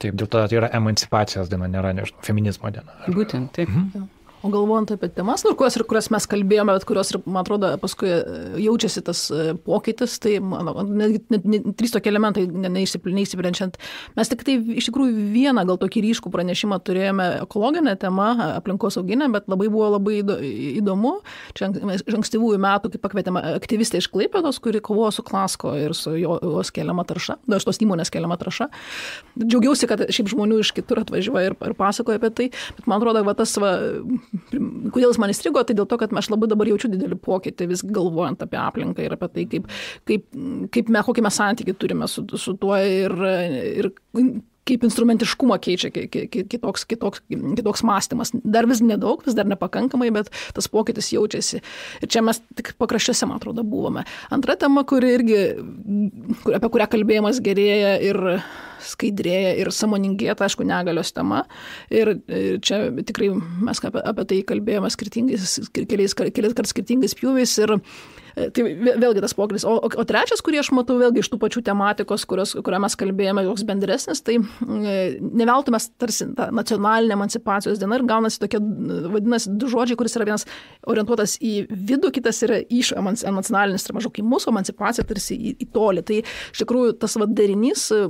Taip, dėl to tai yra emancipacijos diena, nėra, nežinau, feminizmo diena. Būtent, taip. Mhm. O galvojant apie temas, nu, kurios, kurias mes kalbėjome, bet kurios, man atrodo, paskui e, jaučiasi tas e, pokytis, tai, manau, netgi net, net, trys tokie elementai, neįsiplenčiant. Mes tik tai iš tikrųjų vieną gal tokį ryškų pranešimą turėjome ekologinę temą, aplinkosauginę, bet labai buvo labai įdomu. Čia iš ankstyvųjų metų, kai pakvietėme aktyvistę iš Klaipėdos, kuri kovojo su Klasko ir su jos keliama tarša, nu, iš tos įmonės keliama tarša. Džiaugiausi, kad šiaip žmonių iš kitur atvažiuoja ir, ir pasakoja apie tai, bet man atrodo, va, tas va, kodėl jis man įstrigo, tai dėl to, kad aš labai dabar jaučiu didelį pokytį, vis galvojant apie aplinką ir apie tai, kaip, kaip, kaip mes, kokį mes santykių turime su, su tuo ir, ir kaip instrumentiškumą keičia kitoks, kitoks, kitoks mąstymas. Dar vis nedaug, vis dar nepakankamai, bet tas pokytis jaučiasi. Ir čia mes tik pakraščiuose, man atrodo, buvome. Antra tema, kuri irgi, apie kurią kalbėjimas gerėja ir skaidrėja ir samoningėja, tai aišku, negalios tema. Ir čia tikrai mes apie, apie tai kalbėjome skirtingais, keliais, keliais kart skirtingais pjūviais. Ir E, tai vėlgi tas pokytis. O, o, o trečias, kurį aš matau vėlgi iš tų pačių tematikos, kurios, kurią mes kalbėjome, joks bendresnis, tai e, neveltui mes tarsi ta nacionalinė emancipacijos diena ir gaunasi tokie, vadinasi, du žodžiai, kuris yra vienas orientuotas į vidų, kitas yra iš nacionalinis, tai maždaug į mūsų emancipaciją tarsi į, į tolį. Tai iš tikrųjų tas vaderinys e,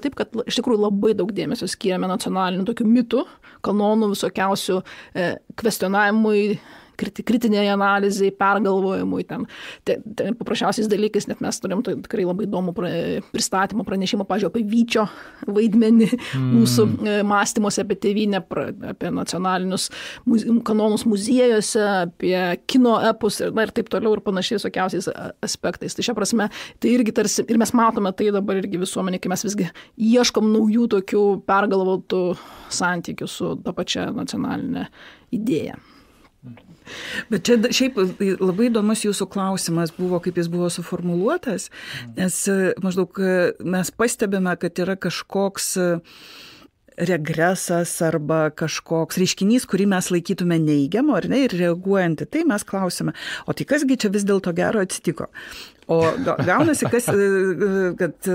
atsispindėjo taip, kad iš tikrųjų labai daug dėmesio skiriame nacionalinių tokių mitų, kanonų, visokiausių e, kvestionavimui kritiniai analizai, pergalvojimui, ten, ten, ten paprasčiausiais dalykais, net mes turim tai tikrai labai įdomų pristatymą, pranešimą, pažiūrėjau, apie Vyčio vaidmenį mm. mūsų e, mąstymuose apie tėvynę, apie nacionalinius muze, kanonus muziejuose, apie kino epus ir, na, ir taip toliau ir panašiai visokiausiais aspektais. Tai šia prasme, tai irgi tarsi, ir mes matome tai dabar irgi visuomenė, kai mes visgi ieškom naujų tokių pergalvotų santykių su ta pačia nacionalinė idėja. Bet čia šiaip labai įdomus jūsų klausimas buvo, kaip jis buvo suformuluotas, nes e, maždaug e, mes pastebime, kad yra kažkoks e, regresas arba kažkoks reiškinys, kurį mes laikytume neigiamu, ar ne, ir reaguojant į tai mes klausime, o tai kasgi čia vis dėlto gero atsitiko. O gaunasi, kas, e, e, kad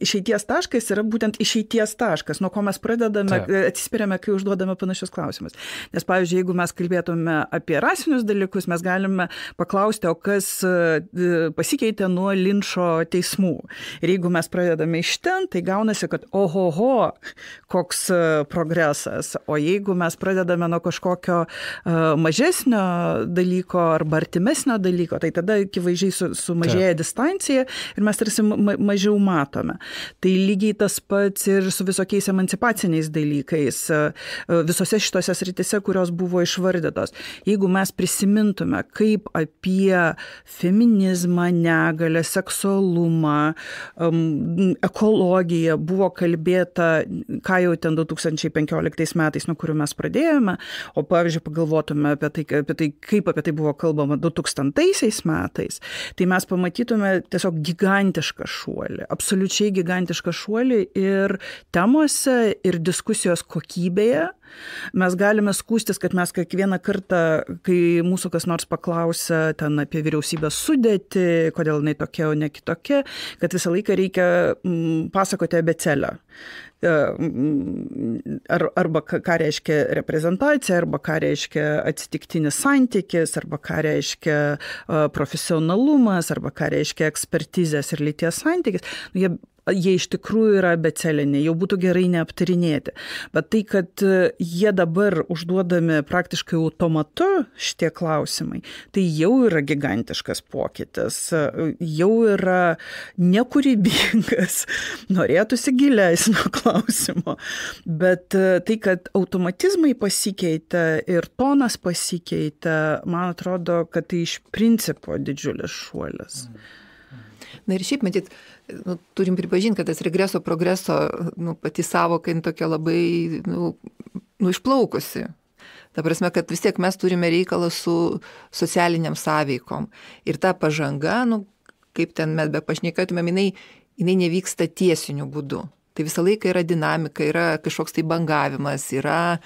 išeities taškas yra būtent išeities taškas, nuo ko mes pradedame, Taip. atsispiriame, kai užduodame panašius klausimus. Nes, pavyzdžiui, jeigu mes kalbėtume apie rasinius dalykus, mes galime paklausti, o kas e, pasikeitė nuo linčio teismų. Ir jeigu mes pradedame iš ten, tai gaunasi, kad ohoho, koks progresas. O jeigu mes pradedame nuo kažkokio mažesnio dalyko arba artimesnio dalyko, tai tada akivaizdžiai su, su mažesnio mažėja distancija ir mes tarsi ma mažiau matome. Tai lygiai tas pats ir su visokiais emancipaciniais dalykais, e, visose šitose sritise, kurios buvo išvardytos. Jeigu mes prisimintume, kaip apie feminizmą, negalę, seksualumą, ekologiją buvo kalbėta, ką jau ten 2015 metais, nuo kurių mes pradėjome, o pavyzdžiui, pagalvotume apie tai, apie tai kaip apie tai buvo kalbama 2000 metais, tai mes pamatytume, pamatytume tiesiog gigantišką šuolį, absoliučiai gigantišką šuolį ir temose, ir diskusijos kokybėje. Mes galime skūstis, kad mes kiekvieną kartą, kai mūsų kas nors paklausia ten apie vyriausybės sudėti, kodėl jinai tokia, o ne kitokia, kad visą laiką reikia mm, pasakoti abecelę. Ar, arba ką reiškia reprezentacija, arba ką reiškia atsitiktinis santykis, arba ką reiškia profesionalumas, arba ką reiškia ekspertizės ir lyties santykis. Nu, jie jie iš tikrųjų yra beceliniai, jau būtų gerai neaptarinėti. Bet tai, kad e, jie dabar užduodami praktiškai automatu šitie klausimai, tai jau yra gigantiškas pokytis, e, jau yra nekūrybingas, norėtųsi gilesnio klausimo. Bet e, tai, kad automatizmai pasikeitė ir tonas pasikeitė, man atrodo, kad tai iš principo didžiulis šuolis. Na ir šiaip, matyt, nu, turim pripažinti, kad tas regreso progreso nu, pati savoka tokia labai nu, nu, išplaukusi. Ta prasme, kad vis tiek mes turime reikalą su socialiniam sąveikom. Ir ta pažanga, nu, kaip ten mes be pašnekėtume, jinai, jinai nevyksta tiesiniu būdu. Tai visą laiką yra dinamika, yra kažkoks tai bangavimas, yra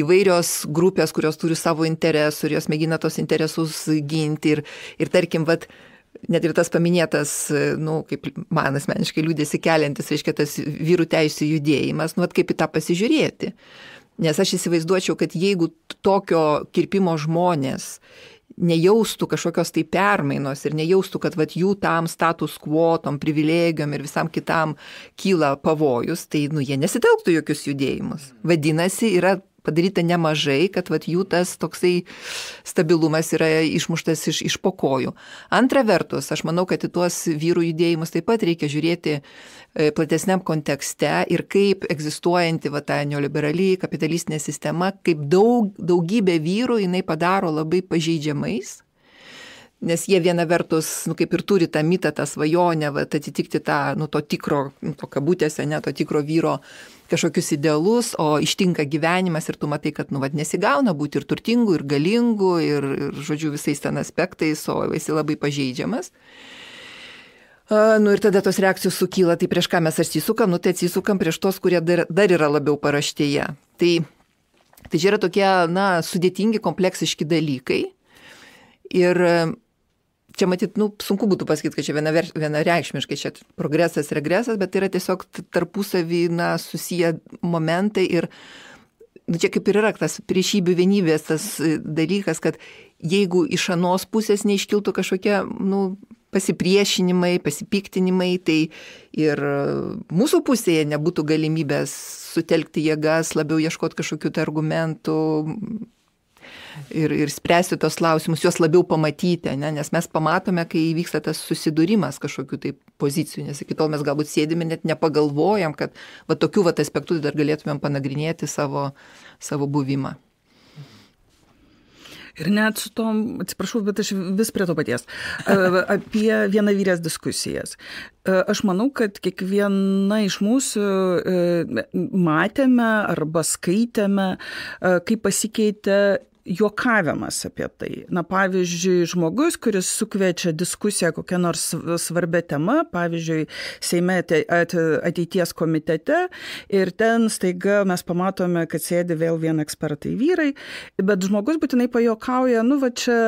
įvairios grupės, kurios turi savo interesų ir jos mėgina tos interesus ginti. Ir, ir tarkim, vat, net ir tas paminėtas, nu, kaip man asmeniškai liūdėsi keliantis, reiškia, tas vyrų teisų judėjimas, nu, at kaip į tą pasižiūrėti. Nes aš įsivaizduočiau, kad jeigu tokio kirpimo žmonės nejaustų kažkokios tai permainos ir nejaustų, kad vat, jų tam status quo, tom privilegijom ir visam kitam kyla pavojus, tai nu, jie nesitelktų jokius judėjimus. Vadinasi, yra padaryta nemažai, kad vat, jų tas toksai stabilumas yra išmuštas iš, iš pokojų. Antra vertus, aš manau, kad į tuos vyrų judėjimus taip pat reikia žiūrėti e, platesniam kontekste ir kaip egzistuojanti va, ta neoliberali kapitalistinė sistema, kaip daug, daugybė vyrų jinai padaro labai pažeidžiamais nes jie viena vertus, nu, kaip ir turi tą mitą, tą svajonę, va, atitikti tą, nu, to tikro, nu, to kabutėse, ne, to tikro vyro kažkokius idealus, o ištinka gyvenimas ir tu matai, kad, nu, vad, nesigauna būti ir turtingu, ir galingu, ir, ir, žodžiu, visais ten aspektais, o esi labai pažeidžiamas. Uh, nu ir tada tos reakcijos sukyla, tai prieš ką mes atsisukam, nu tai atsisukam prieš tos, kurie dar, dar yra labiau paraštėje. Tai, tai čia yra tokie, na, sudėtingi, kompleksiški dalykai. Ir čia matyt, nu, sunku būtų pasakyti, kad čia viena, vienareikšmiškai čia progresas, regresas, bet tai yra tiesiog tarpusavį, na, susiję momentai ir nu, čia kaip ir yra tas priešybių vienybės tas e, dalykas, kad jeigu iš anos pusės neiškiltų kažkokie, nu, pasipriešinimai, pasipiktinimai, tai ir mūsų pusėje nebūtų galimybės sutelkti jėgas, labiau ieškoti kažkokių tai argumentų, ir, ir spręsti tos klausimus, juos labiau pamatyti, ne? nes mes pamatome, kai įvyksta tas susidūrimas kažkokiu tai pozicijų, nes iki tol mes galbūt sėdime net nepagalvojam, kad va tokių va aspektų dar galėtumėm panagrinėti savo, savo buvimą. Ir net su tom, atsiprašau, bet aš vis prie to paties, apie vienavyrės diskusijas. Aš manau, kad kiekviena iš mūsų matėme arba skaitėme, kaip pasikeitė juokavimas apie tai. Na, pavyzdžiui, žmogus, kuris sukviečia diskusiją kokią nors svarbę temą, pavyzdžiui, Seime ateities komitete ir ten staiga mes pamatome, kad sėdi vėl vien ekspertai vyrai, bet žmogus būtinai pajokauja, nu, va čia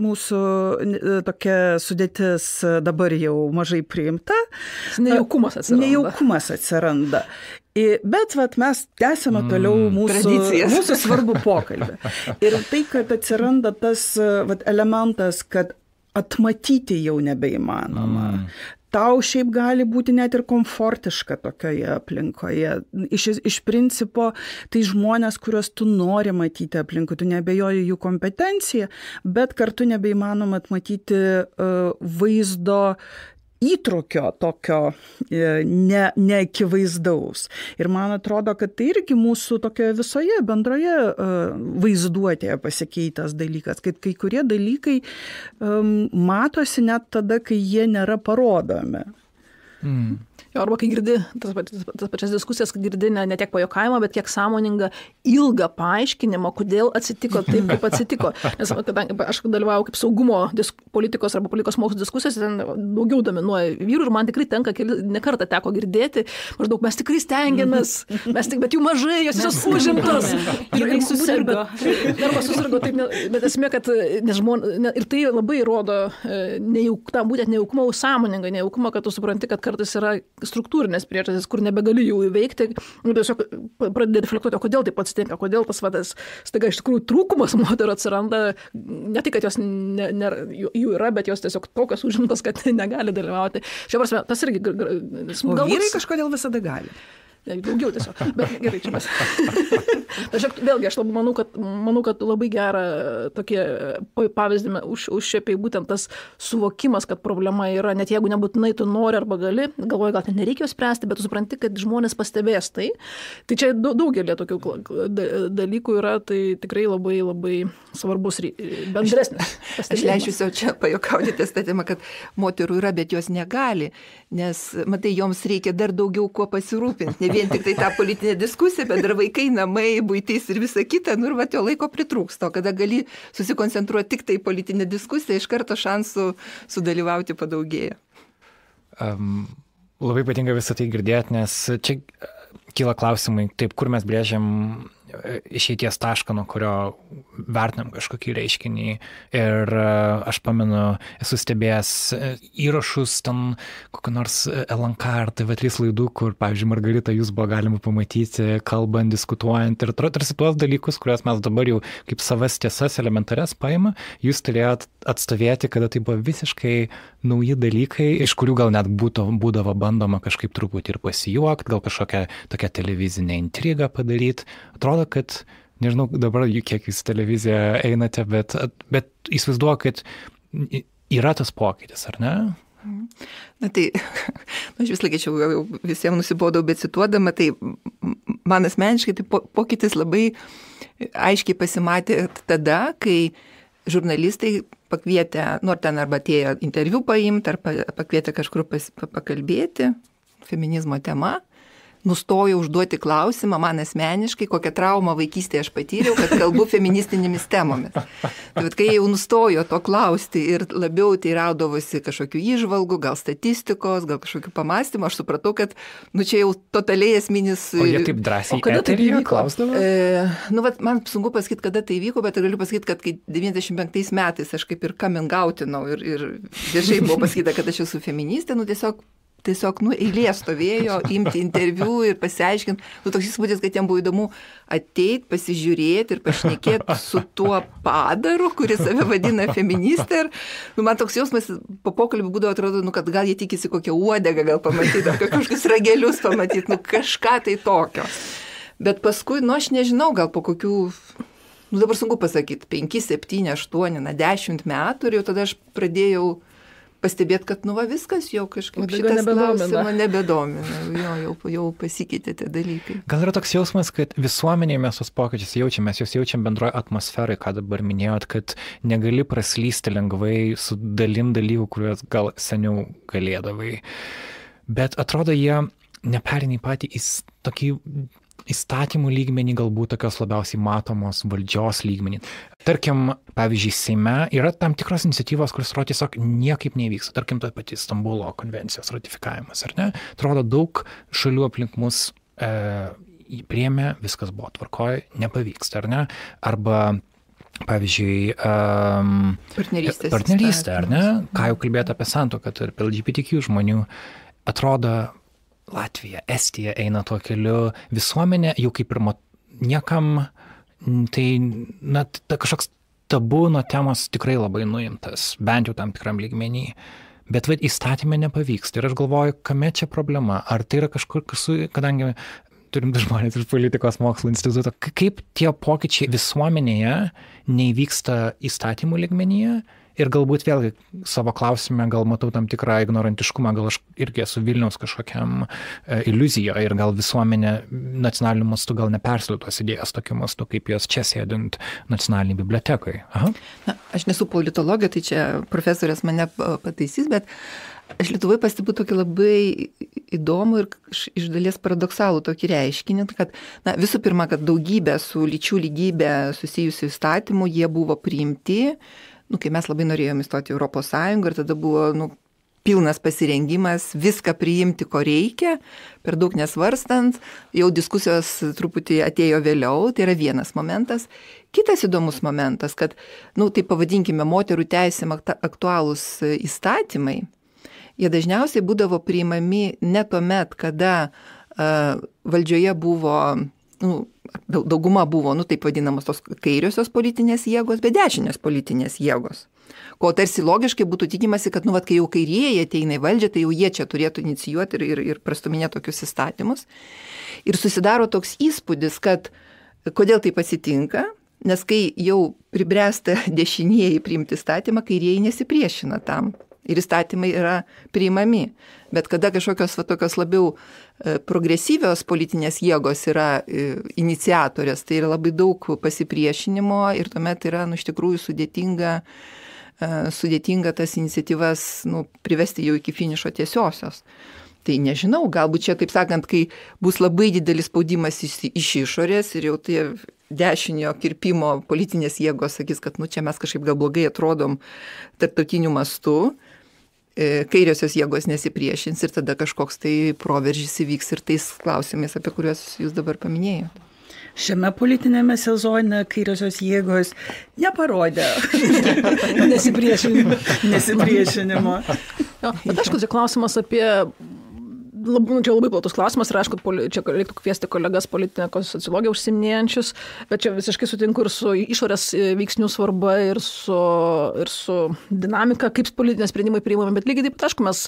mūsų tokia sudėtis dabar jau mažai priimta. Nejaukumas atsiranda. Nejaukumas atsiranda. Bet vat, mes tęsime toliau mm, mūsų, Tradicijas. mūsų svarbų pokalbį. Ir tai, kad atsiranda tas vat, elementas, kad atmatyti jau nebeįmanoma. Mm. Tau šiaip gali būti net ir komfortiška tokioje aplinkoje. Iš, iš principo, tai žmonės, kuriuos tu nori matyti aplinkui, tu nebejoji jų kompetenciją, bet kartu nebeįmanoma atmatyti uh, vaizdo įtrūkio tokio e, ne, neakivaizdaus. Ir man atrodo, kad tai irgi mūsų tokioje visoje bendroje uh, vaizduotėje pasikeitęs dalykas, kad kai kurie dalykai um, matosi net tada, kai jie nėra parodomi. Mm. Jo, arba kai girdi tas, tas, tas pačias diskusijas, kai girdi ne, ne tiek pajokavimą, bet kiek sąmoningą ilgą paaiškinimą, kodėl atsitiko taip, kaip atsitiko. Nes kadangi aš dalyvauju kaip saugumo disk, politikos arba politikos mokslo diskusijose, ten daugiau dominuoja vyrų ir man tikrai tenka, ne kartą teko girdėti, maždaug mes tikrai stengiamės, mes tik, bet jų mažai, jos visos užimtos. Ir, ir susirgo. Arba susirgo, taip, bet esmė, kad žmon, ne, ir tai labai rodo e, nejauk, tam būtent nejaukumą, sąmoningą nejaukumą, kad tu supranti, kad kartais yra struktūrinės priežastys, kur nebegali jų įveikti, nu, tiesiog pradedi reflektuoti, o kodėl taip atsitinka, kodėl tas vadas, staiga iš tikrųjų trūkumas moterų atsiranda, ne tik, kad jos ne, ne, jų yra, bet jos tiesiog tokios užimtos, kad negali dalyvauti. Šia prasme, tas irgi... O vyrai kažkodėl visada gali. Daugiau tiesiog. Bet gerai, čia mes. Aš vėlgi, aš labai manau, kad, manau, kad labai gerą tokį pavyzdį už, užšiepiai būtent tas suvokimas, kad problema yra, net jeigu nebūtinai tu nori arba gali, galvoji, gal ten nereikia spręsti, bet tu supranti, kad žmonės pastebės tai. Tai čia daugelį tokių dalykų yra, tai tikrai labai labai svarbus bendresnis. Aš leisiu čia pajokauti tą temą, kad moterų yra, bet jos negali, nes, matai, joms reikia dar daugiau kuo pasirūpinti vien tik tai tą politinę diskusiją, bet dar vaikai, namai, būtys ir visa kita, nu ir va, jo laiko pritrūksta, o kada gali susikoncentruoti tik tai politinę diskusiją, iš karto šansų sudalyvauti padaugėja. Um, labai patinka visą tai girdėti, nes čia kyla klausimai, taip, kur mes brėžiam išeities tašką, nuo kurio vertinam kažkokį reiškinį. Ir e, aš pamenu, esu stebėjęs e, įrašus ten kokio nors LNK ar TV3 laidų, kur, pavyzdžiui, Margarita jūs buvo galima pamatyti, kalbant, diskutuojant ir tarsi tuos dalykus, kuriuos mes dabar jau kaip savas tiesas elementarias paima, jūs turėjot atstovėti, kada tai buvo visiškai nauji dalykai, iš kurių gal net būtų, būdavo bandoma kažkaip truputį ir pasijuokti, gal kažkokią tokią televizinę intrigą padaryti. Atrodo, kad nežinau dabar, kiek jūs televiziją einate, bet, bet įsivaizduoju, kad yra tas pokytis, ar ne? Na tai, nu, aš vis laikėčiau, jau visiems nusibodau, bet cituodama, tai man asmeniškai tai pokytis labai aiškiai pasimatė tada, kai žurnalistai pakvietę, nu ar ten arba atėjo interviu paimti, ar pakvietę kažkur pas, pakalbėti feminizmo tema, nustojo užduoti klausimą man asmeniškai, kokią traumą vaikystėje aš patyriau, kad kalbu feministinėmis temomis. Tai bet kai jau nustojo to klausti ir labiau tai raudavosi kažkokių įžvalgų, gal statistikos, gal kažkokių pamastymų, aš supratau, kad nu, čia jau totaliai esminis... O jie taip drąsiai. O kada tai vyko? E, nu, vat, man sunku pasakyti, kada tai vyko, bet galiu pasakyti, kad kai 95 metais aš kaip ir coming outinau ir, ir viešai buvo pasakyta, kad aš esu feministė, nu tiesiog tiesiog, nu, eilė stovėjo, imti interviu ir pasiaiškinti. Nu, toks įspūdis, kad jiems buvo įdomu ateiti, pasižiūrėti ir pašnekėti su tuo padaru, kuris save vadina feministė. Ir, nu, man toks jausmas po pokalbį būdavo, atrodo, nu, kad gal jie tikisi kokią uodegą gal pamatyti, kažkokius ragelius pamatyti, nu, kažką tai tokio. Bet paskui, nu, aš nežinau, gal po kokių nu dabar sunku pasakyti, 5, 7, 8, na 10 metų ir jau tada aš pradėjau pastebėt, kad nu va viskas jau kažkaip šitas klausimas nebedomina, jo, jau, jau pasikeitė tie dalykai. Gal yra toks jausmas, kad visuomenėje mes tos pokyčius jaučiame, mes juos jaučiam bendroje atmosferai, ką dabar minėjot, kad negali praslysti lengvai su dalim dalykų, kuriuos gal seniau galėdavai. Bet atrodo, jie neperina į patį į tokį įstatymų lygmenį, galbūt tokios labiausiai matomos valdžios lygmenį. Tarkim, pavyzdžiui, Seime yra tam tikros iniciatyvos, kuris atrodo tiesiog niekaip nevyks. Tarkim, ta pati Stambulo konvencijos ratifikavimas, ar ne? Atrodo, daug šalių aplink mus e, priemė, viskas buvo tvarkoje, nepavyksta, ar ne? Arba Pavyzdžiui, um, partnerystė, ar ne? Ką jau kalbėti apie santoką tarp LGBTQ žmonių, atrodo Latvija, Estija eina tuo keliu, visuomenė jau kaip ir mat, niekam, tai, na, ta kažkoks tabu nuo temos tikrai labai nuimtas, bent jau tam tikram lygmenį. Bet vad įstatymė nepavyksta. Ir aš galvoju, kame čia problema. Ar tai yra kažkur, kadangi turim du žmonės iš politikos mokslo instituto, kaip tie pokyčiai visuomenėje neįvyksta įstatymų ligmenyje Ir galbūt vėlgi savo klausime gal matau tam tikrą ignorantiškumą, gal aš irgi esu Vilniaus kažkokiam e, iliuzijoje ir gal visuomenė nacionaliniu mastu gal nepersilėtos idėjas tokiu mastu, kaip jos čia sėdint nacionaliniai bibliotekai. Aha. Na, aš nesu politologė, tai čia profesorės mane pataisys, bet Aš Lietuvoje pastebiu tokį labai įdomų ir iš dalies paradoksalų tokį reiškinį, kad na, visų pirma, kad daugybė su lyčių lygybė susijusių įstatymų jie buvo priimti nu, kai mes labai norėjome įstoti į Europos Sąjungą ir tada buvo, nu, pilnas pasirengimas viską priimti, ko reikia, per daug nesvarstant, jau diskusijos truputį atėjo vėliau, tai yra vienas momentas. Kitas įdomus momentas, kad, na, nu, tai pavadinkime, moterų teisėm aktualūs įstatymai, jie dažniausiai būdavo priimami ne tuomet, kada uh, valdžioje buvo, nu, dauguma buvo, nu taip vadinamos tos kairiosios politinės jėgos, bet dešinės politinės jėgos. Ko tarsi logiškai būtų tikimasi, kad, nu, vat, kai jau kairieji ateina į valdžią, tai jau jie čia turėtų inicijuoti ir, ir, ir prastuminėti tokius įstatymus. Ir susidaro toks įspūdis, kad kodėl taip atsitinka, nes kai jau pribręsta dešinieji priimti įstatymą, kairieji nesipriešina tam. Ir įstatymai yra priimami. Bet kada kažkokios va, tokios labiau e, progresyvios politinės jėgos yra e, iniciatorės, tai yra labai daug pasipriešinimo ir tuomet yra, nu, iš tikrųjų sudėtinga, e, sudėtinga tas iniciatyvas, nu, privesti jau iki finišo tiesiosios. Tai nežinau, galbūt čia, taip sakant, kai bus labai didelis spaudimas iš, iš išorės ir jau tie dešinio kirpimo politinės jėgos sakys, kad nu čia mes kažkaip gal blogai atrodom tarptautiniu mastu, kairiosios jėgos nesipriešins ir tada kažkoks tai proveržys įvyks ir tais klausimais, apie kuriuos jūs dabar paminėjote. Šiame politinėme sezone kairiosios jėgos neparodė nesipriešinimo. nesipriešinimo. Jo, bet aišku, tai klausimas apie labai, nu, čia labai platus klausimas ir aišku, čia reiktų kviesti kolegas politinės sociologiją užsiminėjančius, bet čia visiškai sutinku ir su išorės e, veiksnių svarba ir su, ir su dinamika, kaip politinės sprendimai priimami, bet lygiai taip pat, aišku, mes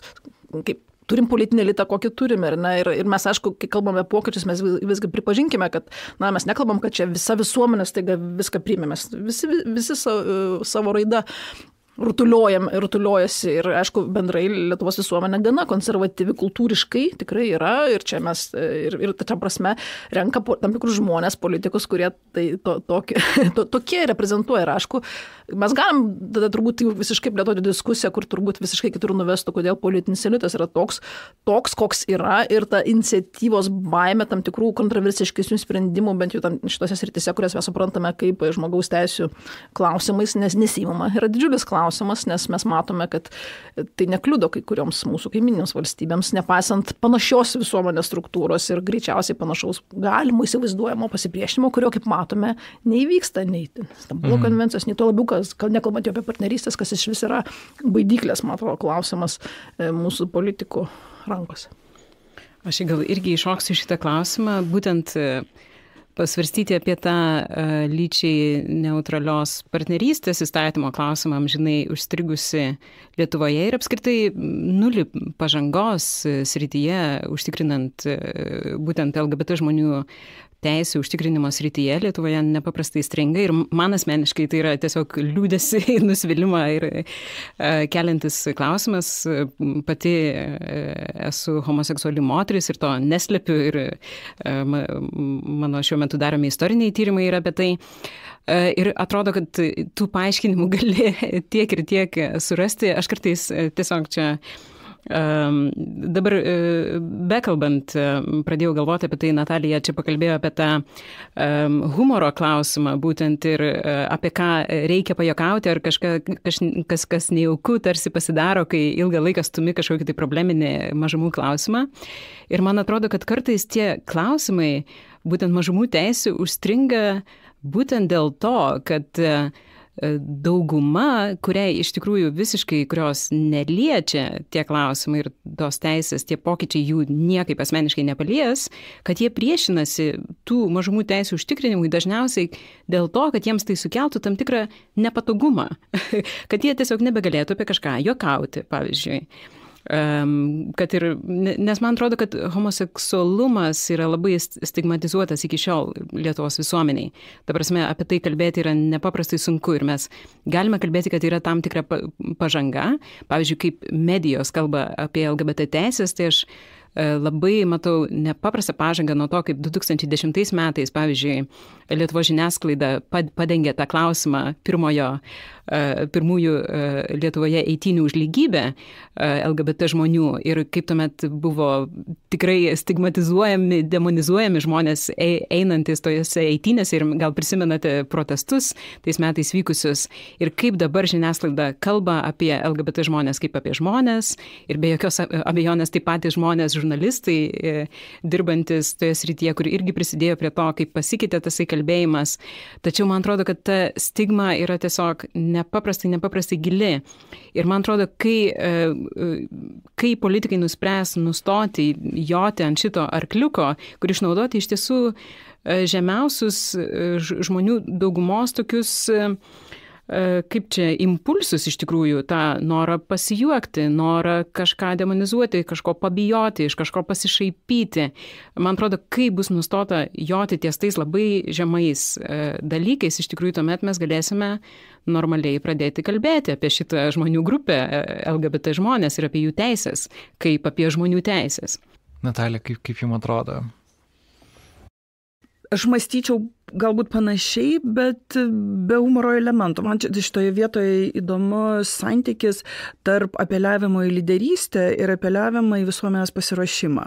kaip turim politinį elitą, kokį turime. Ir, na, ir, ir mes, aišku, kai kalbame pokyčius, mes visgi pripažinkime, kad na, mes nekalbam, kad čia visa visuomenė staiga viską priimė. Mes visi, visi savo, savo raidą rutuliojam, rutuliojasi ir, aišku, bendrai Lietuvos visuomenė gana konservatyvi kultūriškai tikrai yra ir čia mes, ir, ir ta prasme, renka tam tikrus žmonės, politikus, kurie tai, to, tokie, to, tokie reprezentuoja. Ir, aišku, mes galim tada turbūt visiškai plėtoti diskusiją, kur turbūt visiškai kitur nuvestų, kodėl politinis elitas yra toks, toks, koks yra ir ta iniciatyvos baime tam tikrų kontroversiškesnių sprendimų, bent jau tam, šitose sritise, kurias mes suprantame kaip žmogaus teisų klausimais, nes nesimama, yra didžiulis klausimas nes mes matome, kad tai nekliudo kai kurioms mūsų kaiminėms valstybėms, nepaisant panašios visuomenės struktūros ir greičiausiai panašaus galimo įsivaizduojamo pasipriešinimo, kurio, kaip matome, neįvyksta nei Stambulo mm. konvencijos, nei to labiau, kas, nekalbant jau apie partnerystės, kas iš vis yra baidyklės, man atrodo, klausimas e, mūsų politikų rankose. Aš gal irgi iššoksiu šitą klausimą, būtent pasvarstyti apie tą uh, lyčiai neutralios partnerystės įstatymo klausimą amžinai užstrigusi Lietuvoje ir apskritai nulį pažangos srityje, užtikrinant būtent LGBT žmonių teisų užtikrinimo srityje Lietuvoje nepaprastai stringa ir man asmeniškai tai yra tiesiog liūdėsi, nusivylimą ir e, keliantis klausimas. Pati e, esu homoseksuali moteris ir to neslepiu ir e, mano šiuo metu daromi istoriniai tyrimai yra apie tai. Ir atrodo, kad tų paaiškinimų gali tiek ir tiek surasti. Aš kartais tiesiog čia Dabar bekalbant, pradėjau galvoti apie tai, Natalija čia pakalbėjo apie tą humoro klausimą, būtent ir apie ką reikia pajokauti, ar kažka, kaž, kas, kas nejaukų tarsi pasidaro, kai ilgą laiką stumi kažkokį tai probleminį mažumų klausimą. Ir man atrodo, kad kartais tie klausimai, būtent mažumų teisų, užstringa būtent dėl to, kad uh, E, dauguma, kuriai iš tikrųjų visiškai, kurios neliečia tie klausimai ir tos teisės, tie pokyčiai jų niekaip asmeniškai nepalies, kad jie priešinasi tų mažumų teisų užtikrinimui dažniausiai dėl to, kad jiems tai sukeltų tam tikrą nepatogumą, kad jie tiesiog nebegalėtų apie kažką juokauti, pavyzdžiui kad ir, nes man atrodo, kad homoseksualumas yra labai stigmatizuotas iki šiol Lietuvos visuomeniai. Ta prasme, apie tai kalbėti yra nepaprastai sunku ir mes galime kalbėti, kad yra tam tikra pažanga. Pavyzdžiui, kaip medijos kalba apie LGBT teisės, tai aš e, labai matau nepaprastą pažangą nuo to, kaip 2010 metais, pavyzdžiui, Lietuvo žiniasklaida padengė tą klausimą pirmojo pirmųjų e, Lietuvoje eitinių už lygybę e, LGBT žmonių. Ir kaip tuomet buvo tikrai stigmatizuojami, demonizuojami žmonės einantis tojose eitinėse ir gal prisimenate protestus tais metais vykusius. Ir kaip dabar žiniasklaida kalba apie LGBT žmonės kaip apie žmonės. Ir be jokios abejonės taip pat žmonės, žurnalistai dirbantis toje srityje, kur irgi prisidėjo prie to, kaip pasikeitė tasai kalbėjimas. Tačiau man atrodo, kad ta stigma yra tiesiog nepaprastai, nepaprastai gili. Ir man atrodo, kai, kai politikai nuspręs nustoti joti ant šito arkliuko, kur išnaudoti iš tiesų žemiausius žmonių daugumos tokius E, kaip čia, impulsus iš tikrųjų, tą norą pasijuokti, norą kažką demonizuoti, kažko pabijoti, iš kažko pasišaipyti. Man atrodo, kai bus nustota joti ties tais labai žemais e, dalykais, iš tikrųjų tuomet mes galėsime normaliai pradėti kalbėti apie šitą žmonių grupę, e, LGBT žmonės ir apie jų teisės, kaip apie žmonių teisės. Natalija, kaip, kaip jums atrodo? Aš mąstyčiau galbūt panašiai, bet be humoro elementų. Man šitoje vietoje įdomus santykis tarp apeliavimo į lyderystę ir apeliavimo į visuomenės pasiruošimą.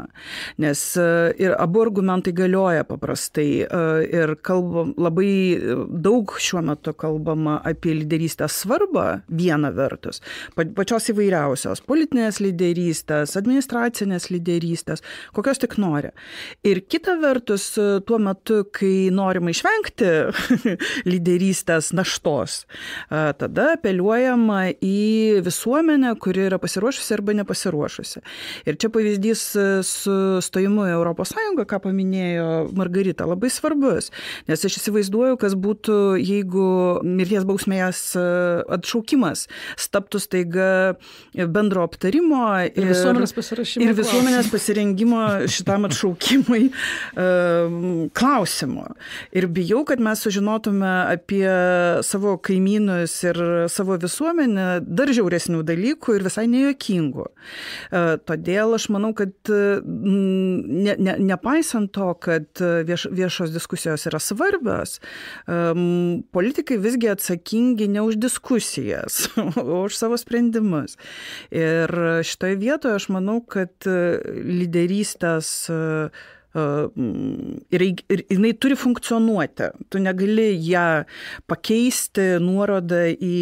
Nes e, ir abu argumentai galioja paprastai. E, ir kalbam, labai daug šiuo metu kalbama apie lyderystės svarbą viena vertus. Pačios įvairiausios - politinės lyderystės, administracinės lyderystės, kokios tik nori. Ir kita vertus, tuo metu, kai norima išvengti lyderystės naštos. Tada apeliuojama į visuomenę, kuri yra pasiruošusi arba nepasiruošusi. Ir čia pavyzdys su stojimu į ES, ką paminėjo Margarita, labai svarbus. Nes aš įsivaizduoju, kas būtų, jeigu mirties bausmės atšaukimas staptų staiga bendro aptarimo ir, ir visuomenės. Ir visuomenės pasirengimo šitam atšaukimui klausimu. Ir bijau, kad mes sužinotume apie savo kaimynus ir savo visuomenę dar žiauresnių dalykų ir visai nejokingų. E, todėl aš manau, kad ne, ne, nepaisant to, kad vieš, viešos diskusijos yra svarbios, politikai visgi atsakingi ne už diskusijas, o už savo sprendimus. Ir šitoje vietoje aš manau, kad lyderystės ir, ir jinai turi funkcionuoti. Tu negali ją pakeisti nuorodą į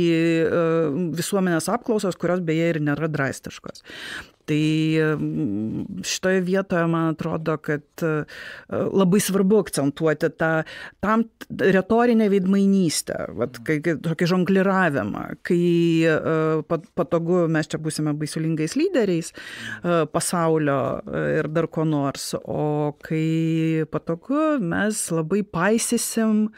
visuomenės apklausas, kurios beje ir nėra drastiškos. Tai šitoje vietoje man atrodo, kad e, labai svarbu akcentuoti tą tam retorinę veidmainystę, vat, kai, tokį žongliravimą, kai e, patogu mes čia būsime baisulingais lyderiais e, pasaulio ir dar ko nors, o kai patogu mes labai paisysim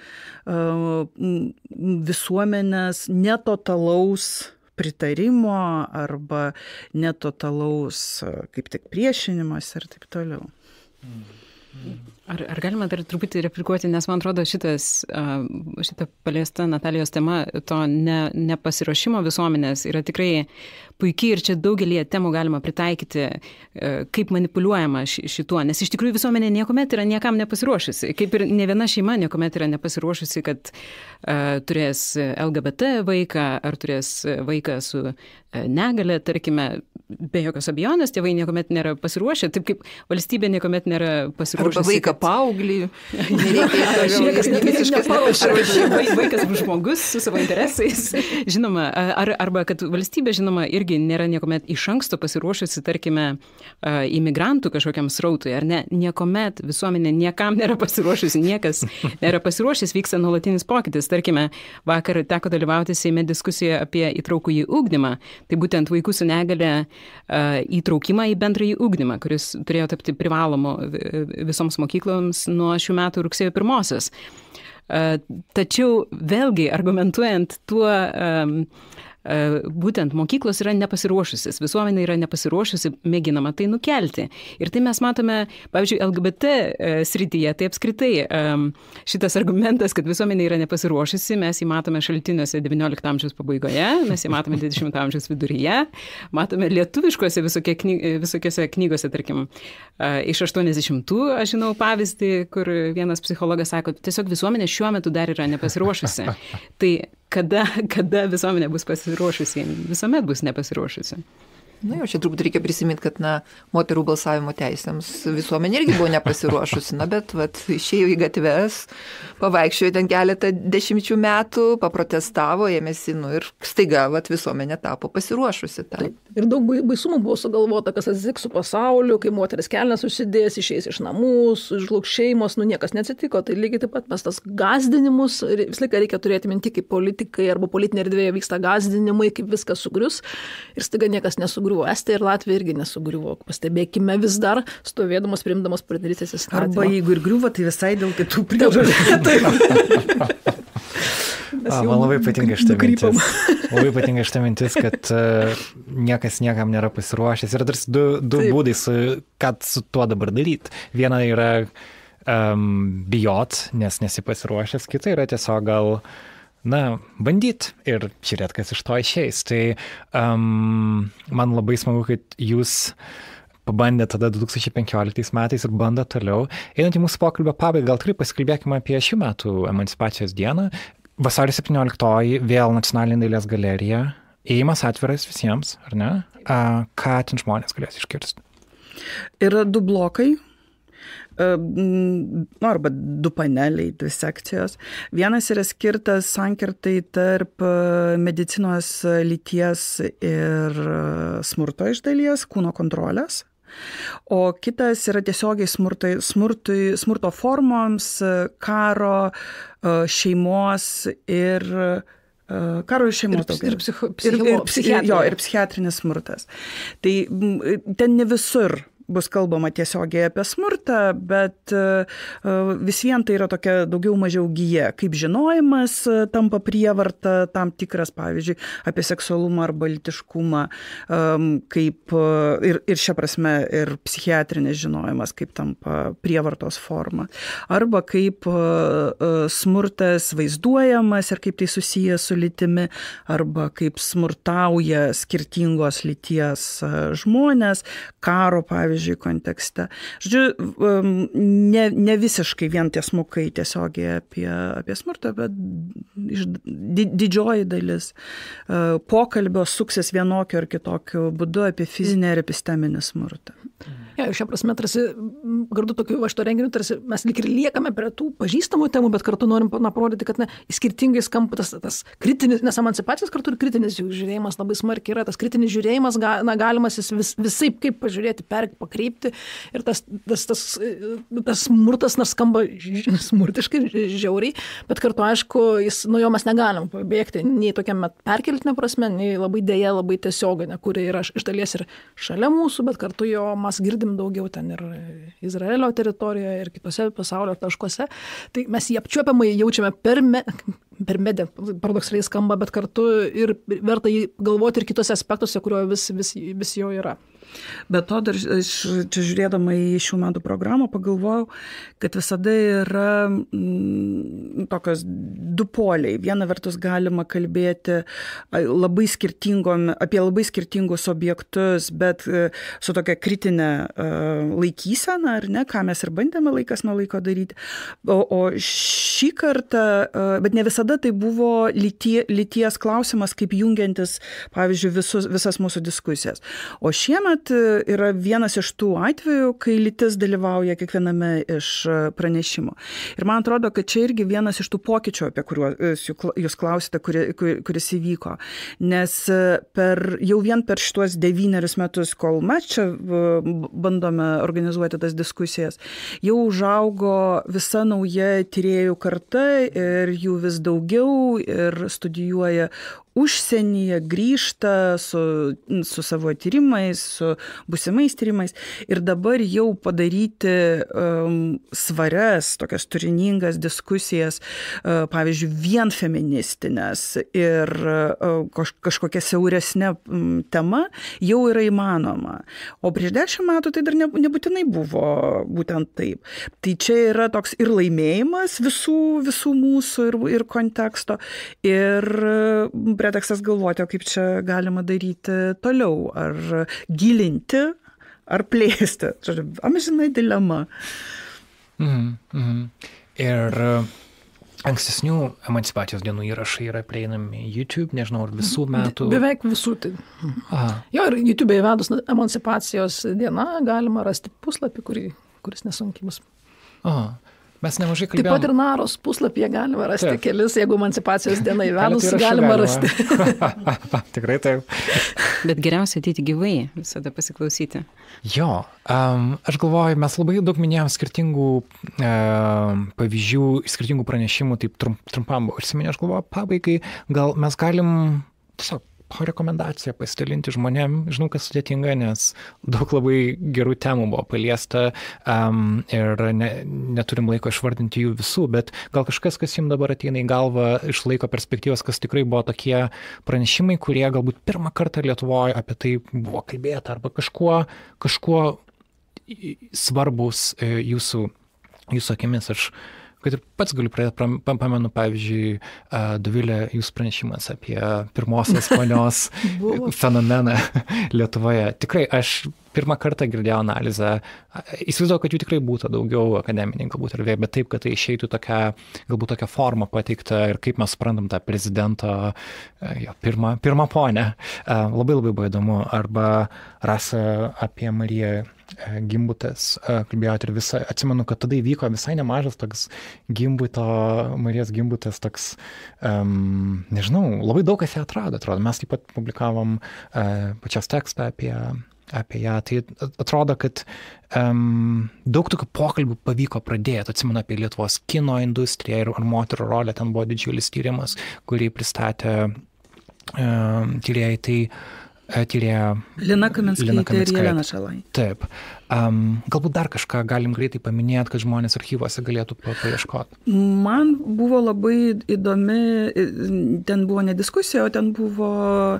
visuomenės netotalaus pritarimo arba netotalaus kaip tik priešinimas ir taip toliau. Ar, ar galima dar truputį replikuoti, nes man atrodo šitas, šita paliesta Natalijos tema, to ne, nepasiruošimo visuomenės yra tikrai puikiai ir čia daugelį temų galima pritaikyti, kaip manipuliuojama šituo, nes iš tikrųjų visuomenė niekuomet yra niekam nepasiruošusi, kaip ir ne viena šeima niekuomet yra nepasiruošusi, kad uh, turės LGBT vaiką ar turės vaiką su negalė, tarkime, be jokios abejonės, tėvai niekuomet nėra pasiruošę, taip kaip valstybė niekuomet nėra pasiruošę. Arba vaiką kad... paauglį, nereikia Vaikas bus žmogus su savo interesais, žinoma, ar, arba kad valstybė, žinoma, irgi nėra niekuomet iš anksto pasiruošusi, tarkime, imigrantų kažkokiam srautui, ar ne, niekuomet visuomenė niekam nėra pasiruošusi, niekas nėra pasiruošęs, vyksta nuolatinis pokytis. Tarkime, vakar teko dalyvauti Seime diskusijoje apie įtraukų į ūkdymą, tai būtent vaikų su negale įtraukimą į bendrąjį ūkdymą, kuris turėjo tapti privalomu visoms mokykloms nuo šių metų rugsėjo pirmosios. Tačiau vėlgi argumentuojant tuo, E, būtent mokyklos yra nepasiruošusios, visuomenė yra nepasiruošusi, mėginama tai nukelti. Ir tai mes matome, pavyzdžiui, LGBT e, srityje, tai apskritai e, šitas argumentas, kad visuomenė yra nepasiruošusi, mes jį matome šaltiniuose XIX amžiaus pabaigoje, mes jį matome XX amžiaus viduryje, matome lietuviškose visokie kny, visokiose knygose, tarkim, iš 80-ų, aš žinau pavyzdį, kur vienas psichologas sako, tiesiog visuomenė šiuo metu dar yra nepasiruošusi. Tai kada, kada visuomenė bus pasiruošusi, visuomet bus nepasiruošusi. Na jau čia turbūt reikia prisiminti, kad na, moterų balsavimo teisėms visuomenė irgi buvo nepasiruošusi, na bet vat, išėjo į gatves, pavaikščiojo ten keletą dešimčių metų, paprotestavo, ėmėsi, nu ir staiga vat, visuomenė tapo pasiruošusi. Ta. Taip, Ir daug baisumų buvo sugalvota, kas atsitiks su pasauliu, kai moteris kelnes užsidės, išeis iš namų, žlugs šeimos, nu niekas neatsitiko. Tai lygiai taip pat mes tas gazdinimus, vis laiką reikia turėti minti, kaip politikai arba politinė erdvėje vyksta gazdinimai, kaip viskas sugrius. Ir staiga niekas nesugriuvo. Estija ir Latvija irgi nesugriuvo. Pastebėkime vis dar, stovėdamas, primdamas partnerystės įstatymą. Arba jeigu ir griuvo, tai visai dėl kitų priežasčių. A, man labai patinka šitą mintis. Labai patinka šitą mintis, kad uh, niekas niekam nėra pasiruošęs. Ir dar du, du Taip. būdai, su, ką su tuo dabar daryti. Viena yra um, bijot, nes nesi pasiruošęs, kita yra tiesiog gal na, bandyt ir žiūrėt, kas iš to išeis. Tai um, man labai smagu, kad jūs pabandė tada 2015 metais ir bando toliau. Einant į mūsų pokalbio pabaigą, gal tikrai pasikalbėkime apie šių metų emancipacijos dieną. Vasario 17 vėl nacionalinė dailės galerija. Įėjimas atviras visiems, ar ne? A, ką ten žmonės galės iškirsti? Yra du blokai, nu, arba du paneliai, dvi sekcijos. Vienas yra skirtas sankirtai tarp medicinos lyties ir smurto iš dalies, kūno kontrolės. O kitas yra tiesiogiai smurtai, smurtui, smurto formoms, karo, e, šeimos ir e, Karo šeimos ir, ir, psicho, psicho, ir, ir, jo, ir psichiatrinis smurtas. Tai ten ne visur bus kalbama tiesiogiai apie smurtą, bet e, e, vis vien tai yra tokia daugiau mažiau gyja, kaip žinojimas e, tampa prievarta tam tikras, pavyzdžiui, apie seksualumą arba litiškumą, kaip ir, ir šia prasme ir psichiatrinis žinojimas, kaip tampa prievartos forma, arba kaip smurtas vaizduojamas ir kaip tai susijęs su lytimi, arba kaip smurtauja skirtingos lyties žmonės, karo, pavyzdžiui, pavyzdžiui, kontekste. Žodžiu, ne, ne visiškai vien tiesmukai tiesiogiai apie, apie smurtą, bet di, didžioji dalis e, pokalbio suksis vienokiu ar kitokiu būdu apie fizinę ir episteminį smurtą. Ja, šią prasme, tarsi, kartu tokiu va šito renginiu, tarsi mes lik ir liekame prie tų pažįstamų temų, bet kartu norim na, parodyti, kad na, skirtingais kampų tas, tas kritinis, nes emancipacijos kartu ir kritinis jų žiūrėjimas labai smarkiai yra, tas kritinis žiūrėjimas, na, galimas jis vis, visai kaip pažiūrėti, per, pakreipti ir tas, tas, tas, tas smurtas, nors skamba smurtiškai, žiauriai, bet kartu, aišku, jis, nuo jo mes negalim pabėgti nei tokiam perkeltinė prasme, nei labai dėja, labai tiesioginė, kuri yra iš dalies ir šalia mūsų, bet kartu jo mes girdim daugiau ten ir Izraelio teritorijoje, ir kitose pasaulio taškuose. Tai mes jį apčiuopiamai jaučiame per, me, per mediją, paradoksaliai skamba, bet kartu ir verta jį galvoti ir kitose aspektuose, kurio vis, vis, vis jo yra. Bet to dar aš čia žiūrėdama į šių metų programą pagalvojau, kad visada yra mm, tokios du poliai. Viena vertus galima kalbėti labai apie labai skirtingus objektus, bet e, su tokia kritinė uh, laikysena, ar ne, ką mes ir bandėme laikas nuo laiko daryti. O, o šį kartą, uh, bet ne visada tai buvo lytie, lyties klausimas, kaip jungiantis, pavyzdžiui, visus, visas mūsų diskusijas. O šiemet pat yra vienas iš tų atvejų, kai lytis dalyvauja kiekviename iš pranešimų. Ir man atrodo, kad čia irgi vienas iš tų pokyčių, apie kuriuos jūs klausite, kuri, kuris įvyko. Nes per, jau vien per šituos devynerius metus, kol mes čia bandome organizuoti tas diskusijas, jau užaugo visa nauja tyriejų karta ir jų vis daugiau ir studijuoja užsienyje, grįžta su, su savo tyrimais, su busimais tyrimais ir dabar jau padaryti um, svarias, tokias turiningas diskusijas, uh, pavyzdžiui, vien feministinės ir uh, kaž, kažkokia siauresnė um, tema jau yra įmanoma. O prieš dešimt metų tai dar ne, nebūtinai buvo būtent taip. Tai čia yra toks ir laimėjimas visų, visų mūsų ir, ir konteksto, ir pretekstas galvoti, o kaip čia galima daryti toliau, ar gilinti, ar plėsti. Žodžiu, amžinai dilema. Mhm, mhm. Ir e, ankstesnių emancipacijos dienų įrašai yra prieinami YouTube, nežinau, ar visų metų. Be, beveik visų. Tai. Aha. Jo, ir YouTube įvedus emancipacijos dieną galima rasti puslapį, kurį, kuris nesunkiai bus. Aha. Mes nemažai Taip kalbėjome. pat ir Naros puslapyje galima rasti Taip. kelis, jeigu emancipacijos diena įvedus, įrašų galima rasti. Tikrai taip. Bet geriausia ateiti gyvai, visada pasiklausyti. Jo, um, aš galvoju, mes labai daug minėjom skirtingų um, pavyzdžių, skirtingų pranešimų, taip trump, trumpam buvo užsiminę, aš galvoju, pabaigai, gal mes galim tiesiog po rekomendaciją pasidalinti žmonėm, žinau, kad sudėtinga, nes daug labai gerų temų buvo paliesta um, ir ne, neturim laiko išvardinti jų visų, bet gal kažkas, kas jums dabar ateina į galvą iš laiko perspektyvos, kas tikrai buvo tokie pranešimai, kurie galbūt pirmą kartą Lietuvoje apie tai buvo kalbėta arba kažkuo, kažkuo svarbus e, jūsų, jūsų akimis. Aš kad ir pats galiu pradėti, pam- pam- pamenu, pavyzdžiui, Dovilė, jūsų pranešimas apie pirmosios ponios fenomeną Lietuvoje. Tikrai, aš pirmą kartą girdėjau analizę, įsivaizduoju, kad jų tikrai būtų daugiau akademiniai, galbūt ir vėl, bet taip, kad tai išeitų tokia, galbūt tokia forma pateikta ir kaip mes suprantam tą prezidento, jo, pirmą, pirmą ponę. Labai labai buvo įdomu. Arba rasa apie Mariją e, Gimbutės, e, kalbėjote ir visą, atsimenu, kad tada įvyko visai nemažas toks Gimbuto, Marijos Gimbutės toks, um, nežinau, labai daug kas ją atrado, atrodo. Mes taip pat publikavom uh, pačios tekstą apie, apie ją. Tai atrodo, kad um, daug tokių pokalbių pavyko pradėti. Atsimenu apie Lietuvos kino industriją ir, ir moterų rolę, ten buvo didžiulis tyrimas, kurį pristatė um, tyrėjai. Tai e, tyrėja Lina Kaminskytė Lina ir Kaminskaitė. Jelena Šalai. Taip. Um, galbūt dar kažką galim greitai paminėti, kad žmonės archyvose galėtų pa paieškoti. Man buvo labai įdomi, ten buvo ne diskusija, o ten buvo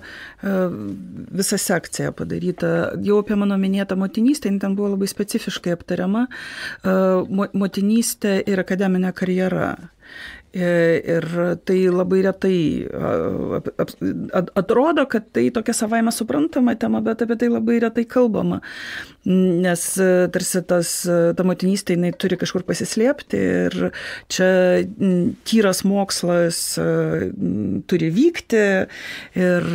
e, visa sekcija padaryta. Jau apie mano minėtą motinystę, ten buvo labai specifiškai aptariama. Mo- Motinystė ir akademinė karjera. E, Ir tai labai retai atrodo, kad tai tokia savaime suprantama tema, bet apie tai labai retai kalbama. Nes e, tarsi tas, e, ta motinystė jinai turi kažkur pasislėpti ir čia tyras mokslas e, turi vykti ir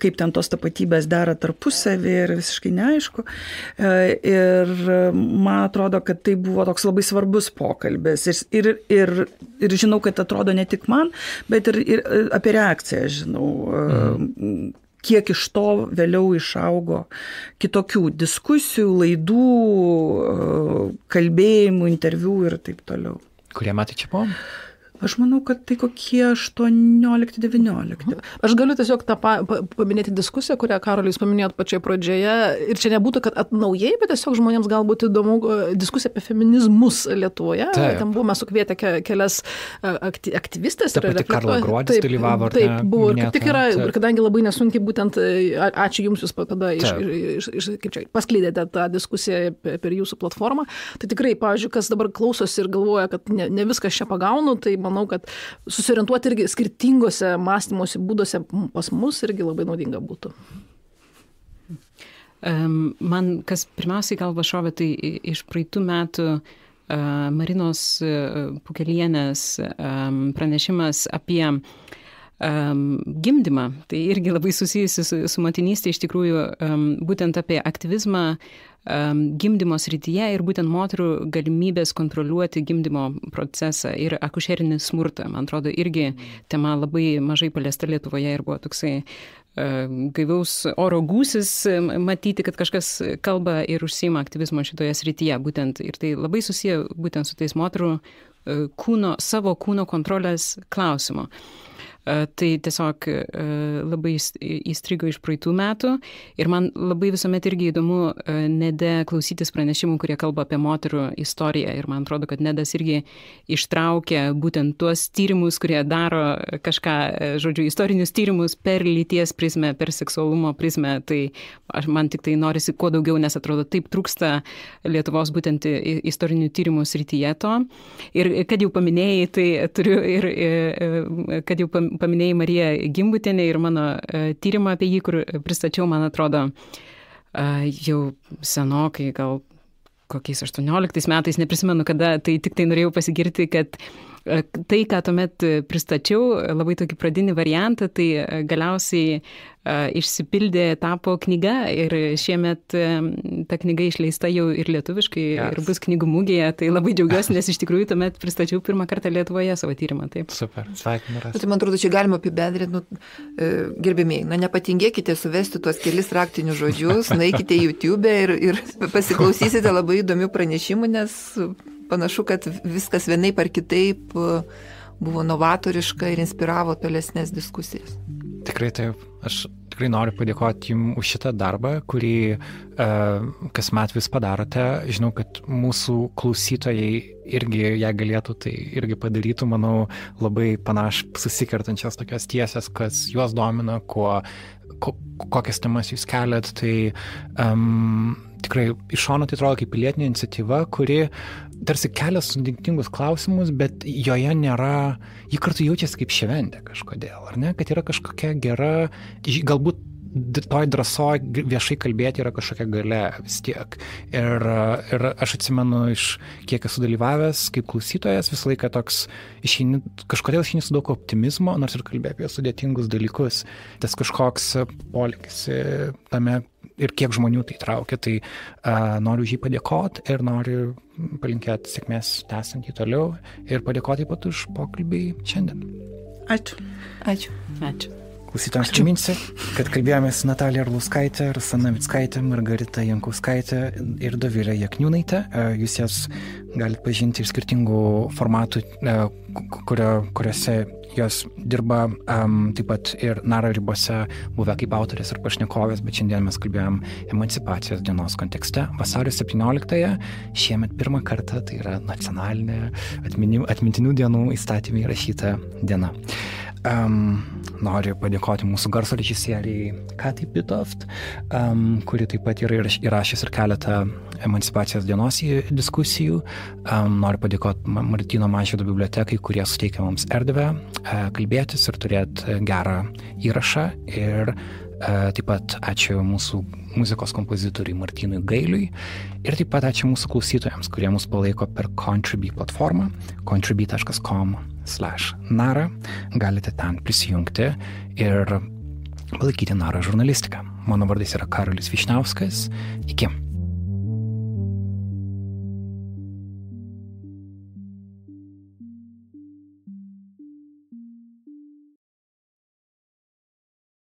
kaip ten tos tapatybės dera tarpusavį ir visiškai neaišku. Ir man atrodo, kad tai buvo toks labai svarbus pokalbis. Ir, ir, ir, ir žinau, kad atrodo ne tik man, bet ir, ir apie reakciją žinau. Mhm. Kiek iš to vėliau išaugo kitokių diskusijų, laidų, e, kalbėjimų, interviu ir taip toliau. Kurie metai čia buvo? Aš manau, kad tai kokie 18-19. Aš galiu tiesiog tą pa, pa, paminėti diskusiją, kurią Karolis paminėjot pačioje pradžioje. Ir čia nebūtų, kad at, naujai, bet tiesiog žmonėms galbūt įdomu e, diskusija apie feminizmus Lietuvoje. Taip. Ten buvome sukvietę ke, kelias e, akti, aktyvistės. Ta ir pati Karla reflektuoja- Gruodis Taip, dalyvavo, Taip, ne, buvo. Ir minėta? kaip tik yra, Taip. ir kadangi labai nesunkiai būtent, e, ačiū Jums, Jūs tada iš, Taip. iš, iš, čia, paskleidėte tą diskusiją pe- per Jūsų platformą. Tai tikrai, pavyzdžiui, kas dabar klausosi ir galvoja, kad ne, ne viskas čia pagaunu, tai manau, kad susiorientuoti irgi skirtingose mąstymosi būduose pas mus irgi labai naudinga būtų. Man kas pirmiausiai galva šovė, tai iš praeitų metų e, Marinos e, Pukelienės pranešimas apie em, gimdymą. Tai irgi labai susijusi su, su motinystė, iš tikrųjų, em, būtent apie aktyvizmą gimdymo srityje ir būtent moterų galimybės kontroliuoti gimdymo procesą ir akušerinį smurtą. Man atrodo, irgi tema labai mažai paliesta Lietuvoje ir buvo toksai gaivaus oro gūsis matyti, kad kažkas kalba ir užsima aktyvizmo šitoje srityje. Būtent, ir tai labai susiję būtent su tais moterų e, kūno, savo kūno kontrolės klausimu. E, Tai tiesiog e, labai įs- įstrigo iš praeitų metų ir man labai visuomet irgi įdomu e, Nede klausytis pranešimų, kurie kalba apie moterų istoriją ir man atrodo, kad Nedas irgi ištraukia būtent tuos tyrimus, kurie daro kažką, žodžiu, istorinius tyrimus per lyties prizmę, per seksualumo prizmę. Tai aš, man tik tai norisi kuo daugiau, nes atrodo taip trūksta Lietuvos būtent istorinių tyrimų srityje to. Ir kad jau paminėjai, tai turiu ir, kad jau pam- paminėjai Mariją Gimbutienę ir mano e, tyrimą apie jį, kur pristačiau, man atrodo, e, jau senokai, gal kokiais 18 metais, neprisimenu kada, tai tik tai norėjau pasigirti, kad tai, ką tuomet pristačiau, labai tokį pradinį variantą, tai galiausiai išsipildė, tapo knyga ir šiemet ta knyga išleista jau ir lietuviškai, yes. ir bus knygų mūgėje, tai labai džiaugiuosi, nes iš tikrųjų tuomet pristačiau pirmą kartą Lietuvoje savo tyrimą. Taip. Super, sveikinu. Tai man atrodo, čia galima apibendrinti, nu, e, gerbėmiai, na nepatingėkite suvesti tuos kelis raktinius žodžius, naikite YouTube ir, ir pasiklausysite labai įdomių pranešimų, nes panašu, kad viskas vienaip ar kitaip buvo novatoriška ir inspiravo tolesnės diskusijas. Tikrai taip. Aš tikrai noriu padėkoti Jums už šitą darbą, kurį uh, kasmet vis padarote. Žinau, kad mūsų klausytojai irgi, jei galėtų, tai irgi padarytų, manau, labai panaš susikertančias tokias tiesas, kas juos domina, kuo, ko, kokias temas jūs keliat. Tai um, tikrai iš šono tai atrodo kaip pilietinė iniciatyva, kuri tarsi kelia sudėtingus klausimus, bet joje nėra, ji kartu jaučiasi kaip šventė kažkodėl, ar ne, kad yra kažkokia gera, galbūt toj drąsoj viešai kalbėti yra kažkokia gale vis tiek. Ir, ir aš atsimenu iš kiek esu dalyvavęs kaip klausytojas, visą laiką toks išeini, kažkodėl išeini su daug optimizmo, nors ir kalbė apie sudėtingus dalykus. Tas kažkoks polikis tame ir kiek žmonių tai traukia. Tai uh, noriu už jį padėkoti ir noriu palinkėti sėkmės tęsiant jį toliau ir padėkoti taip pat už pokalbį šiandien. Ačiū. Ačiū. Ačiū. Klausytams priminsiu, kad kalbėjome su Natalija Arlauskaitė, Rusana Vitskaitė, Margarita Jankauskaitė ir Dovilė Jakniūnaitė. Jūs jas galite pažinti iš skirtingų formatų, kurio, kuriuose jos dirba um, taip pat ir Nara ribose, buvę kaip autorės ir pašnekovės, bet šiandien mes kalbėjom emancipacijos dienos kontekste. Vasario 17-ąją šiemet pirmą kartą tai yra nacionalinė atmintinių dienų įstatymė įrašyta diena. Um, noriu padėkoti mūsų garso režisieriai Kati Pitoft, um, kuri taip pat yra įrašęs ir keletą emancipacijos dienos diskusijų. Um, noriu padėkoti Martino Mažydo bibliotekai, kurie suteikia mums erdvę uh, kalbėtis ir turėti gerą įrašą. Ir taip pat ačiū mūsų muzikos kompozitoriui Martynui Gailiui ir taip pat ačiū mūsų klausytojams, kurie mus palaiko per Contribui platformą contribui.com slash nara. Galite ten prisijungti ir palaikyti narą žurnalistiką. Mano vardas yra Karolis Višniauskas. Iki.